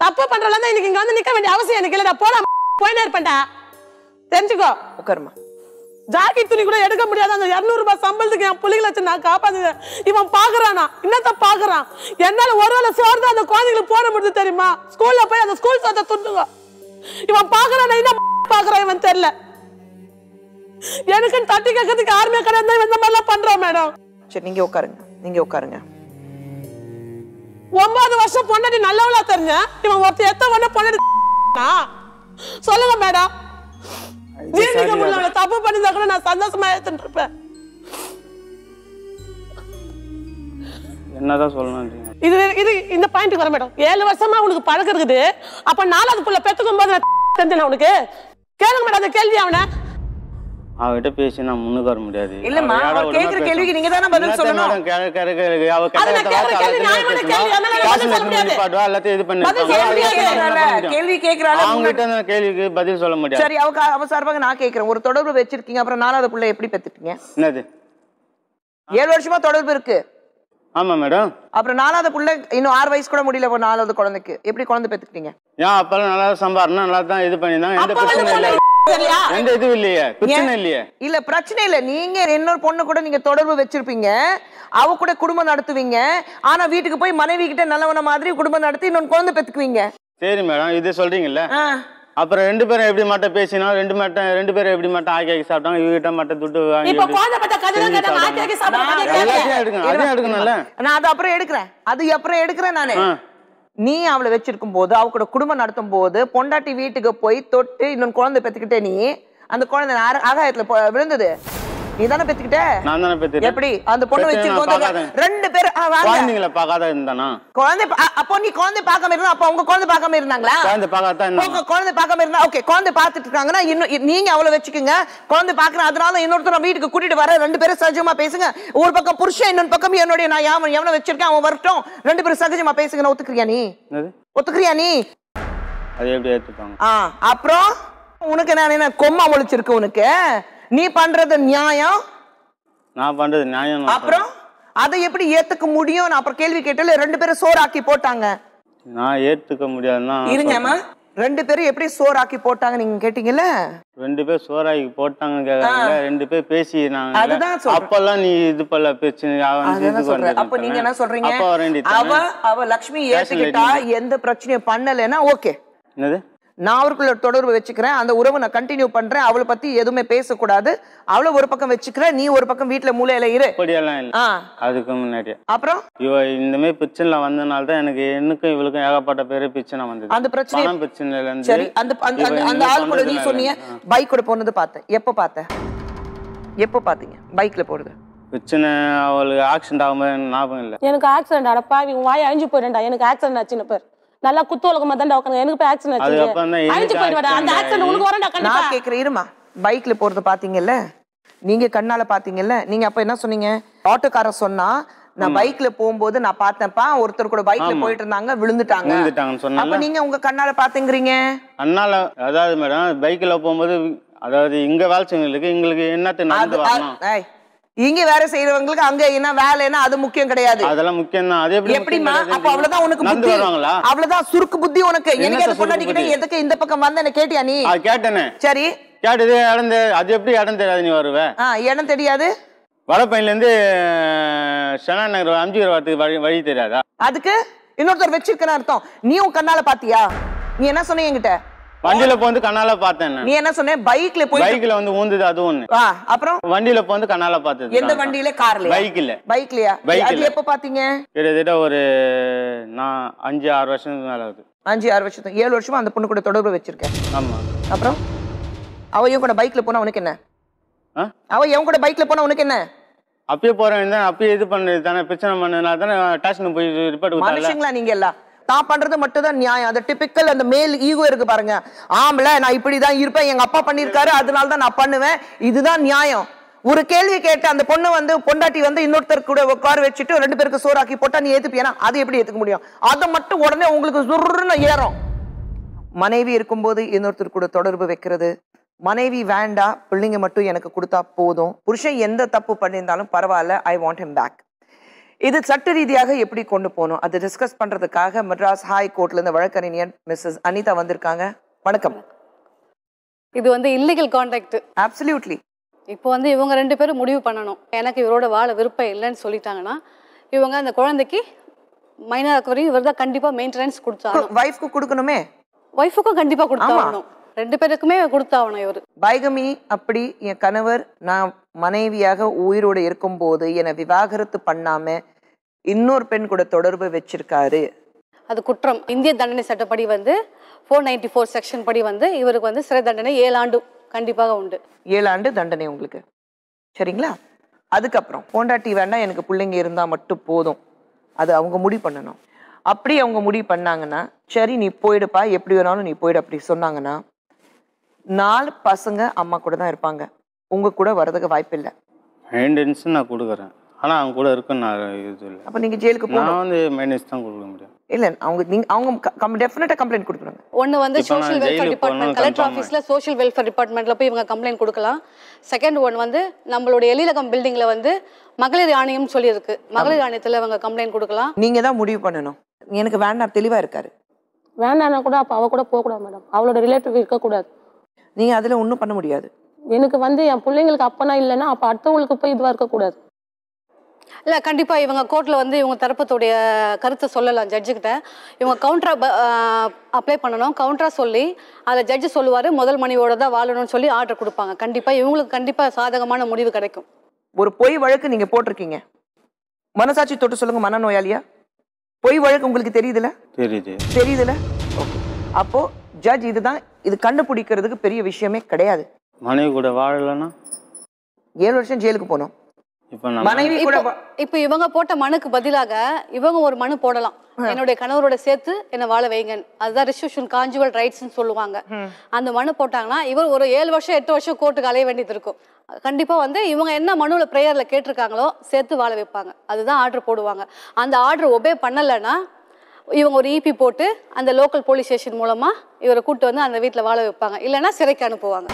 தப்பு பண்றதுல தான் இன்னைக்கு இங்க வந்து நிக்க வேண்டிய அவசியம் எனக்கு இல்லடா. போடா போயினே இருப்பேன்டா. தெரிஞ்சுக்கோ. உட்காருமா ஜாக்கெட் துணி கூட எடுக்க முடியாத. அந்த 200 ரூபாய் சம்பளத்துக்கு என் பிள்ளைங்களை வச்சு நான் காப்பாத்து இவன் பாக்குறானா? என்னத்த பாக்குறான்? என்னால ஒரு சோறு தான் அந்த குழந்தைங்களுக்கு போட முடியுது தெரியுமா? ஸ்கூல்ல போய் அந்த ஸ்கூல் சோத்தை துண்டுங்க இவன் பாக்குறானா? என்ன பாக்குறான்? இவன் தெரியல. எனக்குன்னு தட்டி கேட்கறதுக்கு யாருமே கிடையாது இந்த மாதிரிலாம் பண்றான் மேடம். சரி நீங்க உட்காருங்க. நீங்க உட்காருங்க. ஒன்பது வருஷம் பொண்டாட்டி நல்லவளா தெரிஞ்ச இவன் ஒருத்தர் எத்த ஒண்ணு பொண்டாட்டி சொல்லுங்க மேடம். ஜீர்ணிக்க முடியல தப்பு பண்ணிருந்தா கூட நான் சந்தோஷமா ஏத்துட்டு இருப்பேன். என்னதான் சொல்லணும் இது இது இந்த பாயிண்ட்டுக்கு வர மேடம். ஏழு வருஷமா உனக்கு பழக்கம் இருக்குது அப்ப நாலாவது புள்ள பெத்துக்கும் போது நான் தெரிஞ்சேன் உனக்கு? கேளுங்க மேடம் அந்த கேள்வி அவனை. அவகிட்ட பேசி நான் முன்னுக்கு வர முடியாது. இல்லம்மா, அவ அவ கேக்குற. கேள்விக்கு நீங்க தானே பதில் சொல்லணும். அவ நான் கேக்குற எல்லாத்தையும் நான் இது பண்ணு. அவ கேள்வி கேக்குறாள அவங்க கிட்ட அந்த கேள்விக்கு பதில் சொல்ல முடியாது. சரி அவங்க அவ சார்பாக நான் கேக்குறேன். ஒரு தொடர்பு வச்சிருக்கீங்க அப்புறம் நாலாவது புள்ள எப்படி பெத்துட்டீங்க? என்னது? ஏழு வருஷமா தொடர்பு இருக்கு. ஆமா மேடம். அப்புறம் நாலாவது புள்ள இன்னும் ஆறு வயசு கூட முடியல நாலாவது குழந்தைக்கு. எப்படி குழந்தை பெத்துக்கிட்டீங்க? ஏன் அப்பெல்லாம் நல்லா சம்பாரணம் நல்லா தான் இது பண்ணியிருந்தாங்க. எந்த பிரச்சனையும் இல்லை. எந்த இதுவும் இல்லையே. பிரச்சனை இல்லையே. இல்ல பிரச்சனை இல்ல. நீங்க இன்னொரு பொண்ணு கூட நீங்க தொடர்பு வச்சிருப்பீங்க. அவ கூட குடும்பம் நடத்துவீங்க. ஆனா வீட்டுக்கு போய் மனைவி கிட்ட நல்லவன மாதிரி குடும்பம் நடத்தி இன்னொன்னு குழந்தை பெத்துக்குவீங்க. சரி மேடம் இது சொல்றீங்கல்ல. அப்புறம் ரெண்டு பேரும் எப்படி மட்டும் பேசினா ரெண்டு மட்டும் ரெண்டு பேரும் எப்படி மட்டும் ஆக்கி ஆக்கி சாப்பிட்டாங்க இவகிட்ட மட்டும் துட்டு வாங்கி இப்ப எப்படி- குழந்தை பத்த கதை செஞ்சு கேட்டாங்க சாப்பிட்டாங்க. ஆக்கி ஆக்கி கேளு. எல்லாத்தையும் எடுக்கணும். அதையும் எடுக்கணும்ல? நான் அது அப்புறம் எடுக்கிறேன். அது அப்புறம் எடுக்கிறேன் நானு. நீ அவளை வச்சிருக்கும் போது அவ கூட குடும்பம் நடத்தும் போது பொண்டாட்டி வீட்டுக்கு போய் தொட்டு இன்னொன்னு குழந்தை பெத்துக்கிட்டே நீ அந்த குழந்தை ஆகாயத்தில் விழுந்தது. நீ தானே பெத்துக்கிட்ட? நான் தானே பெற்றுட்டேன் எப்படி? அந்த பொண்ணு பெத்து வச்சிருக்கும். ரெண்டு வாங்க. குழந்தைங்களை பார்க்காத இருந்தானா? குழந்தை அப்போ நீ குழந்தை பார்க்காம இருந்தா அப்போ உங்க குழந்தை பார்க்காம இருந்தாங்களா? குழந்தை பார்க்காதான் உங்க குழந்தை பார்க்காம இருந்தா ஓகே குழந்தை பார்த்துட்டு இருக்காங்கன்னா இன்னும் நீங்க அவளை வச்சுக்கோங்க. குழந்தை பார்க்கறேன் அதனால இன்னொருத்தர் வீட்டுக்கு கூட்டிட்டு வரேன். ரெண்டு பேரும் சகஜமா பேசுங்க. ஒரு பக்கம் புருஷன் இன்னொரு பக்கம் என்னுடைய நான் யாவன் எவனை வச்சிருக்கேன் அவன் வரட்டும். ரெண்டு பேரும் சகஜமா பேசுங்க. ஒத்துக்கிறியா நீ? ஒத்துக்கிறியா நீ? அது எப்படி ஏற்றுப்பாங்க ஆ அப்புறம் உனக்கு நான் என்ன கொம்மா முழிச்சிருக்கு உனக்கு? நீ பண்றது நியாயம்? நான் பண்றது நியாயம் அப்புறம்? அதை எப்படி ஏத்துக்க முடியும் நான் அப்புறம் கேள்வி கேட்டல ரெண்டு பேரும் சோறாக்கி போட்டாங்க. நான் ஏத்துக்க முடியாதுன்னா இருங்கம்மா ரெண்டு பேரும் எப்படி சோறாக்கி போட்டாங்க நீங்க கேட்டீங்கல்ல? ரெண்டு பேர் சோறாக்கி போட்டாங்க கேக்குறாங்க ரெண்டு பேர் பேசினாங்க அதுதான் சொல்றேன். அப்பெல்லாம் நீ இது பண்ணல பிரச்சனை அதுதான் அப்ப நீங்க என்ன சொல்றீங்க? அவ? அவ Cash ஏத்துக்கிட்டா. எந்த பிரச்சனையும் பண்ணலைன்னா ஓகே. என்னது? நான் அவருக்குள்ள தொடர்பு வச்சுக்கிறேன். அந்த உறவை நான் கண்டினியூ பண்றேன். அவளை பத்தி எதுவுமே பேசக்கூடாது. அவளை ஒரு பக்கம் வச்சுக்கிற நீ ஒரு பக்கம் வீட்டுல மூலையில இரு. அதுக்கு முன்னாடியே அப்புறம்? இவ இந்த மாதிரி பிரச்சனை வந்தனால தான் எனக்கு எனக்கும் இவளுக்கும் ஏகப்பட்ட பேரு பிரச்சனை வந்தது. அந்த பிரச்சனை இருந்து சரி அந்த அந்த ஆள் கூட நீ சொன்னீங்க. பைக் கூட போனது பார்த்தேன். எப்போ பார்த்த எப்போ பாத்தீங்க பைக்ல போறது. பிரச்சனை அவளுக்கு ஆக்சிடென்ட் ஆகும்போது எனக்கு ஞாபகம் இல்லை. எனக்கு ஆக்சிடென்ட் அடப்பா இவன் வாய் அழிஞ்சு போயிடா எனக்கு ஆக்சிடென்ட் ஆச்சுன்னு பேர். நல்லா குத்து உலகமா தான்டா உட்காந்து. எனக்கு போய் ஆக்சிடென்ட் தான் ஆச்சு அழிஞ்சு போயிடுவாடா. அந்த ஆக்சிடென்ட் உனக்கு வரண்டா கண்டிப்பா. நான் கேக்குறேன் இருமா. பைக்ல போறது பாத்தீங்கல்ல? நீங்க கண்ணால பாத்தீங்கல்ல? நீங்க அப்ப என்ன சொன்னீங்க? ஆட்டோக்காரர் சொன்னா நான் பைக்ல போகும்போது நான் பார்த்தேன்ப்பா ஒருத்தர் கூட பைக்ல. போயிட்டு இருந்தாங்க விழுந்துட்டாங்க. விழுந்துட்டாங்கன்னு அப்ப சொன்னால நீங்க உங்க கண்ணால பாத்துங்கிறீங்க? அதனால அதாவது மேடம் பைக்கில் போகும்போது அதாவது இங்க வேலை செய்யறவங்களுக்கு எங்களுக்கு என்னத்து நடந்து இங்க வேற செய்யறவங்களுக்கு அங்க என்ன வேலைன்னா அது முக்கியம் கிடையாது. அதெல்லாம் முக்கியம் தான் அது எப்படி எப்படிமா அப்ப அவ்வளவுதான் உனக்கு புத்தி. வருவாங்களா? அவ்வளவுதான் சுருக்கு புத்தி உனக்கு. எனக்கு அது பொண்டாட்டி சுருக்கு கிட்ட புத்தி? எதுக்கு இந்த பக்கம் வந்த? கேட்டியா நீ? அது கேட்டேனே. சரி. கேட்டது இடம் அது எப்படி இடம் தெரியாது நீ வருவ? இடம் தெரியாது. வடப்பையிலேருந்து ஷனா நகர் அம்ஜிகர் வரத்துக்கு வழி வழி தெரியாதா? அதுக்கு இன்னொருத்தர் வச்சிருக்கன்னு அர்த்தம். நீ உன் கண்ணால பாத்தியா? நீ என்ன சொன்ன என்கிட்ட? வண்டியில போந்து கண்ணால பார்த்தேன் நீ என்ன சொன்ன? பைக்ல போய் பைக்ல வந்து ஊந்துது அது ஒண்ணு. அப்புறம்? வண்டியில போந்து கண்ணால பார்த்தது எந்த வண்டியில? கார்ல பைக்ல பைக்லயா பைக்ல. அது எப்ப பாத்தீங்க கிட்டத்தட்ட ஒரு நான் அஞ்சு ஆறு வருஷத்துக்கு மேல ஆகுது. அஞ்சு ஆறு வருஷத்துக்கு. ஏழு வருஷமா அந்த பொண்ணு கூட தொடர்பு வச்சிருக்கேன். ஆமா. அப்புறம்? அவ கூட பைக்ல போனா உனக்கு என்ன? அவ என் கூட பைக்ல போனா உனக்கு என்ன? அப்பயே போறேன் அப்பயே இது பண்ணது தானே பிரச்சனை பண்ணதுனால தானே ஸ்டேஷனுக்கு போய் ரிப்போர்ட் மனுஷங்களா நீங்க எல்லாம்? தான் பண்றது மட்டும் தான் நியாயம். அந்த டிபிக்கல் அந்த மேல் ஈகோ இருக்கு பாருங்க. ஆம்பளை நான் இப்படிதான் இருப்பேன். எங்க அப்பா பண்ணிருக்காரு அதனால தான் நான் பண்ணுவேன். இதுதான் நியாயம். ஒரு கேள்வி கேட்டு அந்த பொண்ணு வந்து பொண்டாட்டி வந்து இன்னொருத்தர் கூட உட்கார வச்சுட்டு ரெண்டு பேருக்கு சோறாக்கி போட்டா நீ ஏத்துப்பியனா? அதை எப்படி ஏத்துக்க முடியும்? அதை மட்டும் உடனே உங்களுக்கு சுருன்னு ஏறும். மனைவி இருக்கும்போது இன்னொருத்தர் கூட தொடர்பு வைக்கிறது. மனைவி வேண்டாம் பிள்ளைங்க மட்டும் எனக்கு கொடுத்தா போதும். புருஷன் எந்த தப்பு பண்ணியிருந்தாலும் பரவாயில்ல. ஐ வாண்ட் ஹிம் பேக் இது சட்ட ரீதியாக எப்படி கொண்டு போகணும்? அதை டிஸ்கஸ் பண்றதுக்காக மெட்ராஸ் ஹை கோர்ட்ல இருந்து வழக்கறிஞர் மிஸ்ஸஸ் அனிதா வந்திருக்காங்க. வணக்கம். இது வந்து இல்லீகல் கான்டாக்ட் அப்சல்யூட்லி இப்போ வந்து இவங்க ரெண்டு பேரும் முடிவு பண்ணணும். எனக்கு இவரோட வாழ விருப்பம் இல்லைன்னு சொல்லிட்டாங்கன்னா இவங்க அந்த குழந்தைக்கு மைனர் வரையும் இவர் தான் கண்டிப்பா மெயின்டெனன்ஸ் கொடுத்தாகணும் வைஃப்க்கு கொடுக்கணுமே? ஒய்ஃபுக்கும் கண்டிப்பா கொடுத்தாகணும் ரெண்டு பேருக்குமே கொடுத்தாகணும் இவர். பைகமி அப்படி என் கணவர் நான் மனைவியாக உயிரோடு இருக்கும்போது என்னை விவாகரத்து பண்ணாம இன்னொரு பெண் கூட தொடர்பு வச்சிருக்காரு. அது குற்றம். இந்திய தண்டனை சட்டப்படி வந்து ஃபோர் நைன்டி ஃபோர் செக்ஷன் படி வந்து இவருக்கு வந்து சிறை தண்டனை ஏழு ஆண்டு கண்டிப்பாக உண்டு. ஏழு ஆண்டு தண்டனை உங்களுக்கு. சரிங்களா? அதுக்கப்புறம் பொண்டாட்டி வேண்டாம் எனக்கு பிள்ளைங்க இருந்தா மட்டும் போதும். அது அவங்க முடிவு பண்ணணும். அப்படி அவங்க முடிவு பண்ணாங்கன்னா சரி நீ போயிடுப்பா. எப்படி வேணாலும் நீ போயிடு அப்படி சொன்னாங்கன்னா நாலு பசங்க அம்மா கூட தான் இருப்பாங்க. உங்க கூட வர்றதுக்கு வாய்ப்பு இல்லை. மெயின்டெனன்ஸ் நான் கொடுக்குறேன். ஆனா அவங்க கூட இருக்குன்னு நான் இது இல்லை. அப்ப நீங்க ஜெயிலுக்கு போகணும். நான் வந்து மெயின்டெனன்ஸ் தான் கொடுக்க முடியும். இல்ல அவங்க நீங்க அவங்க டெஃபினட்டா கம்ப்ளைண்ட் கொடுக்குறாங்க ஒன்று வந்து சோஷியல் வெல்ஃபேர் டிபார்ட்மெண்ட் கலெக்டர் ஆஃபீஸில் சோஷியல் வெல்ஃபேர் டிபார்ட்மெண்ட்டில் போய் இவங்க கம்ப்ளைண்ட் கொடுக்கலாம். செகண்ட் ஒன் வந்து நம்மளுடைய எழிலகம் பில்டிங்கில் வந்து மகளிர் ஆணையம் சொல்லியிருக்கு. மகளிர் ஆணையத்தில் இவங்க கம்ப்ளைண்ட் கொடுக்கலாம். நீங்க தான் முடிவு பண்ணணும். எனக்கு வேண்டாம் தெளிவா இருக்காரு. வேண்டாம்னா கூட அப்போ அவ கூட போகக்கூடாது மேடம். அவளோட ரிலேட்டிவ் இருக்கக்கூடாது. நீங்க அதுல ஒண்ணும் பண்ண முடியாது. எனக்கு வந்து என் பிள்ளைங்களுக்கு அப்பனா இல்லைன்னா அப்போ அடுத்தவங்களுக்கு போய் இதுவாக இருக்கக்கூடாது. இல்லை கண்டிப்பாக இவங்க கோர்ட்டில் வந்து இவங்க தரப்பத்துடைய கருத்தை சொல்லலாம். ஜட்ஜுக்கிட்ட இவங்க கவுண்டரா அப்ளை பண்ணணும். கவுண்டரா சொல்லி அதை ஜட்ஜு சொல்லுவார் முதல் மனைவியோட தான் வாழணும்னு சொல்லி ஆர்டர் கொடுப்பாங்க. கண்டிப்பாக இவங்களுக்கு கண்டிப்பாக சாதகமான முடிவு கிடைக்கும். ஒரு பொய் வழக்கு நீங்க போட்டிருக்கீங்க. மனசாட்சி தொட்டு சொல்லுங்க மனநோயாளியா? பொய் வழக்கு உங்களுக்கு தெரியுதுல? தெரியுது. தெரியுதுல? ஓகே. அப்போ ஜட்ஜ் இதுதான் இது கண்டுபிடிக்கிறதுக்கு பெரிய விஷயமே கிடையாது. மனைவி கூட வாழலைன்னா? ஏழு வருஷம் ஜெயிலுக்கு போனோம். மனைவி கூட இப்போ இவங்க போட்ட மனுக்கு பதிலாக இவங்க ஒரு மனு போடலாம். என்னுடைய கணவரோட சேர்த்து என்னை வாழ வைங்க அதுதான் ரிஸ்ட்ரிக்ஷன் கான்ஜுவல் ரைட்ஸ்னு சொல்லுவாங்க. அந்த மனு போட்டாங்கன்னா இவர் ஒரு ஏழு வருஷம் எட்டு வருஷம் கோர்ட்டுக்கு அலைய வேண்டியது இருக்கும். கண்டிப்பா வந்து இவங்க என்ன மனுவில் ப்ரேயர்ல கேட்டிருக்காங்களோ சேர்த்து வாழ வைப்பாங்க. அதுதான் ஆர்டர் போடுவாங்க. அந்த ஆர்டர் ஒபே பண்ணலைன்னா இவங்க ஒரு இபி போட்டு அந்த லோக்கல் போலீஸ் ஸ்டேஷன் மூலமா இவரை கூட்டு வந்து அந்த வீட்டில் வாழ வைப்பாங்க. இல்லைன்னா சிறைக்கு அனுப்புவாங்க.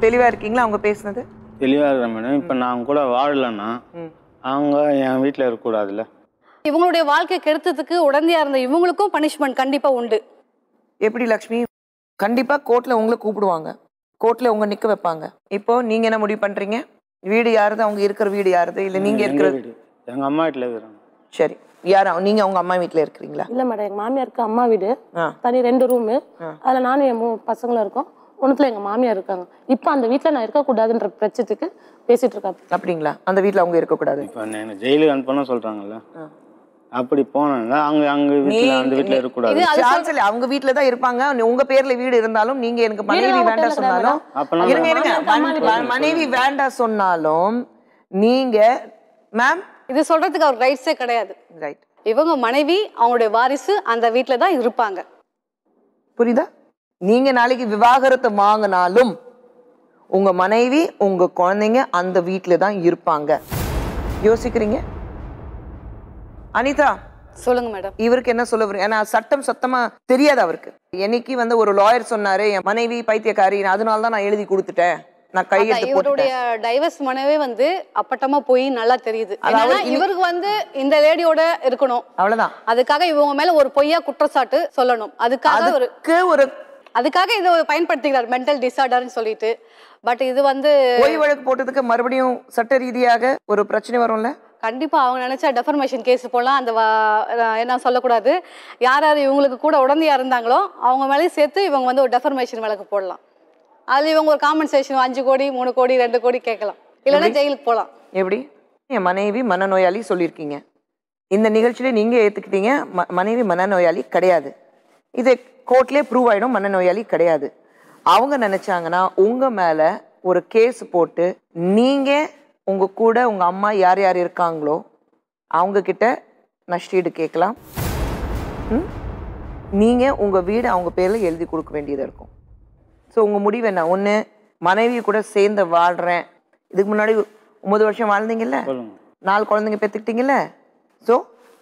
தெளிவா இருக்கீங்களா அவங்க பேசுனது? தெளிவாக இருக்கிறேன் மேடம். இப்போ நான் கூட வாழலைன்னா அவங்க என் வீட்டில் இருக்கக்கூடாதுல்ல. இவங்களுடைய வாழ்க்கை கெடுத்ததுக்கு உடந்தையா இருந்த இவங்களுக்கும் பனிஷ்மெண்ட் கண்டிப்பா உண்டு. எப்படி லக்ஷ்மி? கண்டிப்பா கோர்ட்ல உங்களை கூப்பிடுவாங்க. கோர்ட்ல உங்க நிக்க வைப்பாங்க. இப்போ நீங்க என்ன முடிவு பண்றீங்க? வீடு யாருது? அவங்க இருக்கிற வீடு யாருது? இல்ல நீங்க எங்க இருக்கிற வீடு. எங்கள் அம்மா வீட்டில் இருக்கிறாங்க. சரி. யாரா நீங்க உங்க அம்மா வீட்ல இருக்கிறீங்களா? இல்லை மேடம் எங்கள் மாமியாருக்கு அம்மா வீடு. தனி ரெண்டு ரூமு அதில் நானும் என் பசங்களும் இருக்கோம். ஒன்றுத்துல எங்கள் மாமியார் இருக்காங்க. இப்போ அந்த வீட்டில் நான் இருக்கக்கூடாதுன்ற பிரச்சத்துக்கு பேசிட்டு இருக்காங்க அப்படிங்களா? அந்த வீட்ல அவங்க இருக்கக்கூடாது. இப்போ என்ன ஜெயிலுக்கு அனுப்பணும் சொல்கிறாங்கல்ல அப்படி போனாங்க அங்கே அங்கே வீட்டில் அந்த அது சான்ஸ் இல்ல. அவங்க வீட்ல தான் இருப்பாங்க. உங்க பேர்ல வீடு இருந்தாலும் நீங்க எனக்கு மனைவி வேண்டாம் சொன்னாலும் இருங்க இருங்க. மனைவி வேண்டாம் சொன்னாலும் நீங்க மேம் இது சொல்றதுக்கு அவர் ரைட்ஸே கிடையாது. ரைட் இவங்க மனைவி அவங்களுடைய வாரிசு அந்த வீட்டில் தான் இருப்பாங்க. புரியுதா? நீங்க நாளைக்கு விவாகரத்து வாங்கினாலும் உங்க மனைவி உங்க குழந்தைங்க அந்த வீட்ல தான் இருப்பாங்க. யோசிக்கிறீங்க? அனிதா. சொல்லுங்க மேடம். இவருக்கு என்ன சொல்ல வரும் ஏன்னா சட்டம் சத்தமா தெரியாது அவருக்கு. என்னைக்கு வந்து ஒரு லாயர் சொன்னாரு என் மனைவி பைத்தியக்காரி அதனால தான் நான் எழுதி கொடுத்துட்டேன். நான் கையெழுத்து டைவர்ஸ் மனைவே வந்து அப்பட்டமா போய் நல்லா தெரியுது. அதாவது இவருக்கு வந்து இந்த லேடியோட இருக்கணும். அவ்வளவுதான். அதுக்காக இவங்க மேல ஒரு பொய்யா குற்றச்சாட்டு சொல்லணும். அதுக்காக ஒரு அதுக்கு ஒரு அதுக்காக இதை பயன்படுத்திக்கிறார் மென்டல் டிசார்டர்னு சொல்லிட்டு. பட் இது வந்து ஓய்வு வழக்கு போட்டதுக்கு மறுபடியும் சட்ட ரீதியாக ஒரு பிரச்சனை வரும்ல? கண்டிப்பா அவங்க நினைச்சா டெஃபர்மேஷன் கேஸ் போடலாம். அந்த என்ன சொல்லக்கூடாது. யார் யார் இவங்களுக்கு கூட உடந்தையா இருந்தாங்களோ அவங்க மேலேயும் சேர்த்து இவங்க வந்து ஒரு டெஃபர்மேஷன் வழக்கு போடலாம். அது இவங்க ஒரு காம்பன்சேஷன் அஞ்சு கோடி மூணு கோடி ரெண்டு கோடி கேட்கலாம். இல்லைன்னா ஜெயிலுக்கு போகலாம் எப்படி? என் மனைவி மனநோயாளி சொல்லியிருக்கீங்க. இந்த நிகழ்ச்சியில நீங்க ஏத்துக்கிட்டீங்க ம- மனைவி மனநோயாளி கிடையாது. இது கோர்ட்லயே ப்ரூவ் ஆயிடும் மனநோயாளி கிடையாது. அவங்க நினைச்சாங்கன்னா உங்க மேல ஒரு கேஸ் போட்டு நீங்க உங்க கூட உங்க அம்மா யார் யார் இருக்காங்களோ அவங்க கிட்ட நஷ்டீடு கேட்கலாம். ம்? நீங்க உங்க வீடு அவங்க பேர்ல எழுதி கொடுக்க வேண்டியது இருக்கும். ஸோ உங்க முடிவு என்ன? ஒன்று மனைவி கூட சேர்ந்து வாழ்றேன். இதுக்கு முன்னாடி ஒன்பது வருஷம் வாழ்ந்தீங்கல்ல? நாலு குழந்தைங்க பெற்றுக்கிட்டீங்கல்ல ஸோ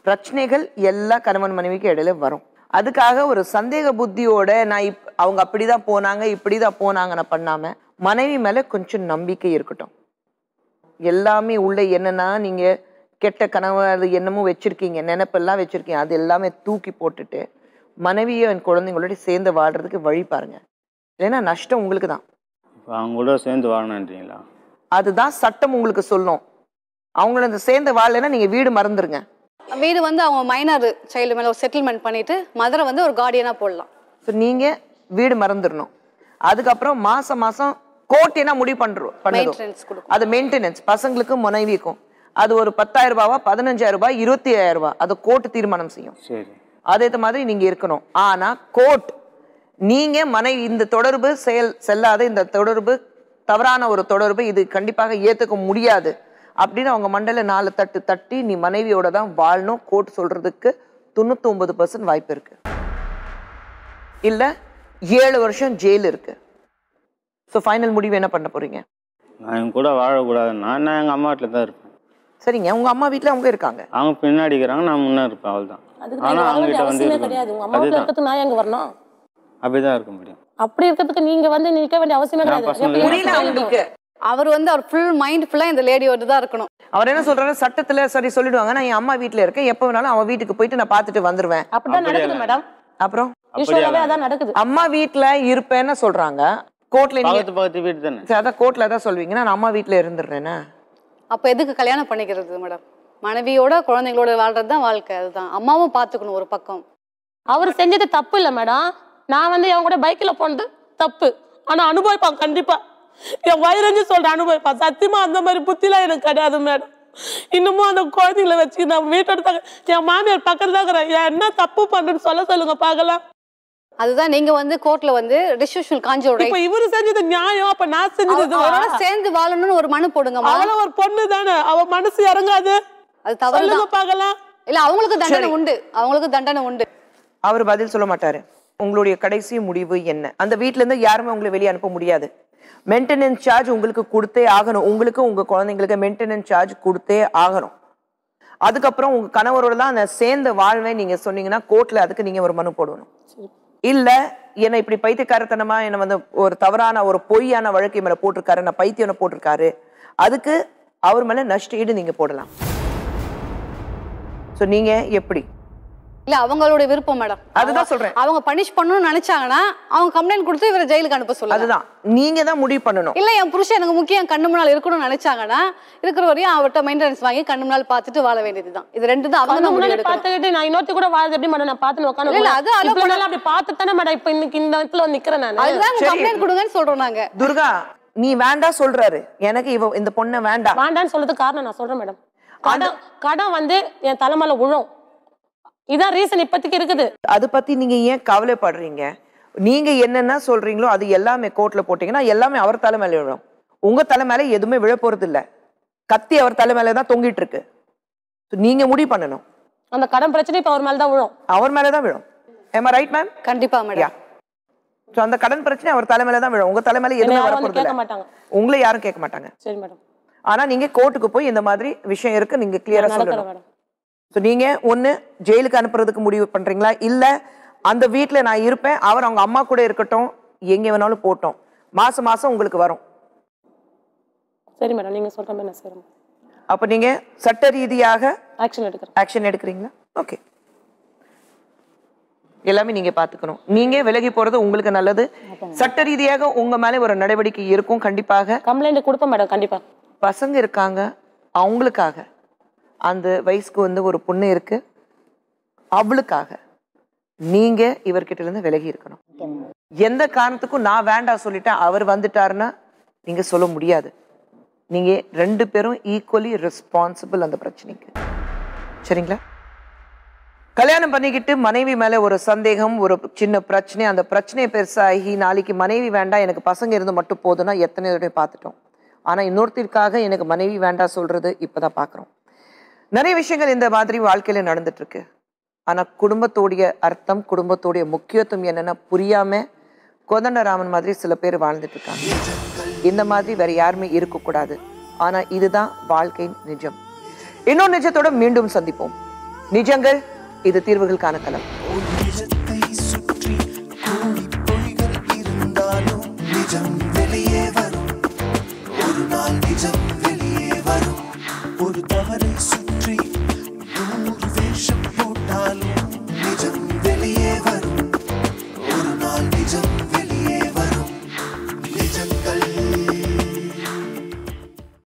பிரச்சனைகள் எல்லா கணவன் மனைவிக்கு இடையில வரும். அதுக்காக ஒரு சந்தேக புத்தியோட நான் இப் அவங்க அப்படிதான் போனாங்க இப்படிதான் போனாங்கன்னு பண்ணாம மனைவி மேல கொஞ்சம் நம்பிக்கை இருக்கட்டும். எல்லாமே உள்ள என்னன்னா நீங்க கெட்ட கனவு அது என்னமோ வச்சிருக்கீங்க நினைப்பெல்லாம் வச்சிருக்கீங்க அது எல்லாமே தூக்கி போட்டுட்டு மனைவியும் என் குழந்தைங்களோட சேர்ந்து வாழ்றதுக்கு வழி பாருங்க. இல்லைன்னா நஷ்டம் உங்களுக்கு தான் இப்போ அவங்க கூட சேர்ந்து வாழணுன்றீங்களா அதுதான் சட்டம் உங்களுக்கு சொல்லும். அவங்கள அந்த சேர்ந்து வாழலைன்னா நீங்க வீடு மறந்துருங்க. வீடு வந்து அவங்க மைனர் சைல்டு மேல ஒரு செட்டில்மெண்ட் பண்ணிட்டு மதரை வந்து ஒரு கார்டியனா போடலாம். ஸோ நீங்க வீடு மறந்துடணும். அதுக்கப்புறம் மாசம் மாசம் கோர்ட் என்ன முடிவு மெயின்டெனன்ஸ் கொடுக்கும் அது மெயின்டெனன்ஸ் பசங்களுக்கும் மனைவிக்கும். அது ஒரு பத்தாயிரம் ரூபாவா பதினஞ்சாயிரம் ரூபாய் இருபத்தி ஐயாயிரம் ரூபாய். அதை கோர்ட் தீர்மானம் செய்யும். சரி. அதேத்த மாதிரி நீங்க இருக்கணும். ஆனா கோர்ட் நீங்க மனை இந்த தொடர்பு செயல் செல்லாத இந்த தொடர்பு தவறான ஒரு தொடர்பு இது கண்டிப்பாக ஏத்துக்க முடியாது. அப்படின்னு அவங்க மண்டல நாலு தட்டு தட்டி நீ மனைவியோட தான் வாழணும் கோர்ட் சொல்றதுக்கு தொண்ணூத்தி ஒன்பது பர்சன்ட் வாய்ப்பு இருக்கு. இல்ல ஏழு வருஷம் ஜெயில் இருக்கு. ஸோ ஃபைனல் முடிவு என்ன பண்ண போறீங்க? நான் கூட வாழக்கூடாதுன்னா நான் எங்கள் அம்மா வீட்டில் தான் இருப்பேன். சரிங்க. உங்க அம்மா வீட்ல அவங்க இருக்காங்க? அவங்க பின்னாடி இருக்கிறாங்க நான் முன்னே இருப்பேன் அவள் தான் அதுக்கு ஆனால் நான் அவங்ககிட்ட வந்து வீட்டுல இருக்கிறதுக்கு நான் எங்க வரணும்? அப்படி தான் இருக்க முடியும். அப்படி இருக்கிறதுக்கு நீங்க வந்து நிக்க வேண்டிய அவசியமே கிடையாது அவர் வந்து அவர் ஃபுல் மைண்ட் ஃபுல்லா இந்த லேடியோட தான் இருக்கணும். அவர் என்ன சொல்றாரு? சட்டத்துல சரி சொல்லிடுவாங்க. நான் என் அம்மா வீட்ல இருக்கேன். எப்ப வேணாலும் அவன் வீட்டுக்கு போயிட்டு நான் பார்த்துட்டு வந்துருவேன். அப்படிதான் நடக்குது மேடம் அப்புறம்? யூஸ்வலாவே அதான் நடக்குது. அம்மா வீட்ல இருப்பேன்னு சொல்றாங்க. கோர்ட்ல நீங்க பக்கத்து பக்கத்து வீடு தானே? சரி, அதான் கோர்ட்ல தான் சொல்வீங்க. நான் அம்மா வீட்ல இருந்துடுறேன்னா அப்ப எதுக்கு கல்யாணம் பண்ணிக்கிறது மேடம் மனைவியோட குழந்தைங்களோட வாழ்றது தான் வாழ்க்கை அதுதான். அம்மாவும் பாத்துக்கணும் ஒரு பக்கம். அவர் செஞ்சது தப்பு இல்ல மேடம் நான் வந்து என் கூட பைக்ல போனது தப்பு. ஆனா அனுபவிப்பான் கண்டிப்பா. என் வயிறஞ்சு சொல்ற அனுபவிப்பான். சத்தியமா அந்த மாதிரி புத்திலாம் எனக்கு கிடையாது மேடம் இன்னமும் அந்த குழந்தைங்கள வச்சு நான் வீட்டோட தக்க என் மாமியார் பக்கத்துல தான் இருக்கிறேன் என்ன தப்பு பண்றேன்னு சொல்ல சொல்லுங்க பார்க்கலாம். அதுதான் நீங்க வந்து கோர்ட்ல வந்து டிஸ்ட்ரிபியூஷன் காஞ்சோட இப்ப இவரு செஞ்சது நியாயம். அப்ப நான் செஞ்சது அவரோட? சேர்ந்து வாழணும்னு ஒரு மனு போடுங்கம்மா அவளும் ஒரு பொண்ணு தானே. அவ மனசு இறங்காது. அது தவறு சொல்லுங்க பார்க்கலாம். இல்ல அவங்களுக்கு தண்டனை உண்டு. அவங்களுக்கு தண்டனை உண்டு. அவர் பதில் சொல்ல மாட்டாரு. உங்களுடைய கடைசி முடிவு என்ன? அந்த வீட்ல இருந்து யாருமே உங்களை வெளியே அனுப்ப முடியாது. மெயின்டெனன்ஸ் சார்ஜ் உங்களுக்கு கொடுத்தே ஆகணும். உங்களுக்கு உங்க குழந்தைங்களுக்கு மெயின்டெனன்ஸ் சார்ஜ் கொடுத்தே ஆகணும். அதுக்கப்புறம் உங்க கணவரோட தான் அந்த சேர்ந்த வாழ்வை நீங்க சொன்னீங்கன்னா கோர்ட்ல அதுக்கு நீங்க ஒரு மனு போடணும். இல்ல என்னை இப்படி பைத்தியக்காரத்தனமா என்ன வந்து ஒரு தவறான ஒரு பொய்யான வழக்கை மேல போட்டிருக்காரு நான் பைத்தியம் போட்டிருக்காரு. அதுக்கு அவர் மேல நஷ்ட ஈடு நீங்க போடலாம். சோ நீங்க எப்படி? இல்ல அவங்களோட விருப்பம் மேடம். அதுதான் சொல்றேன். அவங்க பனிஷ் பண்ணணும்னு நினைச்சாங்கன்னா அவங்க கம்ப்ளைண்ட் கொடுத்து இவரை ஜெயிலுக்கு அனுப்ப சொல்லுங்க. அதுதான். நீங்க தான் முடிவு பண்ணணும். இல்ல என் புருஷன் எனக்கு முக்கியம் கண்ணு முன்னால் இருக்கணும்னு நினைச்சாங்கன்னா இருக்கிற வரையும் அவர்கிட்ட மெயின்டெனன்ஸ் வாங்கி கண்ணு முன்னால் பார்த்துட்டு வாழ வேண்டியதுதான். இது ரெண்டு தான் அவங்க கண்ணு தான் முடிவு முன்னாடி எடுக்கணும். பார்த்துக்கிட்டு நான் இன்னொருத்தி கூட வாழ்றது எப்படி மேடம்? நான் பார்த்து உட்காந்து இல்ல, அது இவ்வளவு நாள் அப்படி பார்த்து தானே மேடம் இப்ப இன்னைக்கு இந்த இடத்துல வந்து நிக்கிறேன் நான். அதுதான். கம்ப்ளைண்ட் கொடுங்கன்னு சொல்றோம் நாங்க. துர்கா நீ வேண்டாம் சொல்றாரு. எனக்கு இவ இந்த பொண்ணை வேண்டாம். வேண்டான்னு சொல்றதுக்கு காரணம் நான் சொல்றேன் மேடம். கடன் கடன் வந்து என் தலைமையில விழும் இதான் ரீசன் இப்போதைக்கு இருக்குது. அது பத்தி நீங்க ஏன் கவலைப்படுறீங்க? நீங்க என்னென்ன சொல்றீங்களோ அது எல்லாமே கோர்ட்ல போட்டீங்கன்னா எல்லாமே அவர் தலை மேல விழும். உங்க தலை மேல எதுவுமே விழ போறது இல்ல கத்தி அவர் தலை மேல தான் தொங்கிட்டு இருக்கு நீங்க முடிவு பண்ணணும். அந்த கடன் பிரச்சனை இப்ப அவர் மேல தான் விழும். அவர் மேல தான் விழும். ஏமா ரைட் மேம் கண்டிப்பா மேடம் ஸோ அந்த கடன் பிரச்சனை அவர் தலை மேல தான் விழும். உங்க தலை மேல என்னை எதுவுமே வர போறது இல்ல மாட்டாங்க. உங்களை யாரும் கேட்க மாட்டாங்க. சரி மேடம் ஆனா நீங்க கோர்ட்டுக்கு போய் இந்த மாதிரி விஷயம் இருக்கு நீங்க கிளியரா சொல்லணும். மேடம் ஸோ நீங்க ஒண்ணு ஜெயிலுக்கு அனுப்புறதுக்கு முடிவு பண்றீங்களா? இல்ல அந்த வீட்ல நான் இருப்பேன் அவர் அவங்க அம்மா கூட இருக்கட்டும் எங்க வேணாலும் போட்டோம் மாசம் மாசம் உங்களுக்கு வரும். சரி மேடம் நீங்க சொல்ற மாதிரி நான் செய்றேன். அப்ப நீங்க சட்ட ரீதியாக ஆக்ஷன் எடுக்கிறேன். ஆக்ஷன் எடுக்கிறீங்களா? ஓகே எல்லாமே நீங்க பாத்துக்கணும். நீங்க விலகி போறது உங்களுக்கு நல்லது. சட்ட ரீதியாக உங்க மேல ஒரு நடவடிக்கை இருக்கும் கண்டிப்பாக. கம்ப்ளைண்ட் கொடுப்பேன் மேடம் கண்டிப்பா. பசங்க இருக்காங்க அவங்களுக்காக. அந்த வயசுக்கு வந்து ஒரு பொண்ணு இருக்கு. அவளுக்காக நீங்க இவர்கிட்ட இருந்து விலகி இருக்கணும். எந்த காரணத்துக்கும் நான் வேண்டாம் சொல்லிட்டேன். அவர் வந்துட்டாருன்னா நீங்க சொல்ல முடியாது. நீங்க ரெண்டு பேரும் ஈக்குவலி ரெஸ்பான்சிபிள் அந்த பிரச்சனைக்கு. சரிங்களா? கல்யாணம் பண்ணிக்கிட்டு மனைவி மேல ஒரு சந்தேகம் ஒரு சின்ன பிரச்சனை அந்த பிரச்சனையை பெருசாகி நாளைக்கு மனைவி வேண்டாம் எனக்கு பசங்க இருந்து மட்டும் போதும்னா எத்தனை தடவை பார்த்துட்டோம். ஆனா இன்னொருத்தருக்காக எனக்கு மனைவி வேண்டாம் சொல்றது இப்பதான் பார்க்குறோம். நிறைய விஷயங்கள் இந்த மாதிரி வாழ்க்கையில நடந்துட்டு இருக்கு ஆனா குடும்பத்தோடைய அர்த்தம் குடும்பத்தோடைய முக்கியத்துவம் என்னன்னா புரியாம கோதண்டராமன் மாதிரி சில பேர் வாழ்ந்துட்டு இருக்காங்க இந்த மாதிரி வேற யாருமே இருக்கக்கூடாது. ஆனா இதுதான் வாழ்க்கையின் நிஜம். இன்னொரு நிஜத்தோட மீண்டும் சந்திப்போம். நிஜங்கள் இது தீர்வுகளுக்கான களம் நிஜத்தை இருந்தாலும் நிஜம் வெளியே வரும். ஒரு நாள் நிஜம்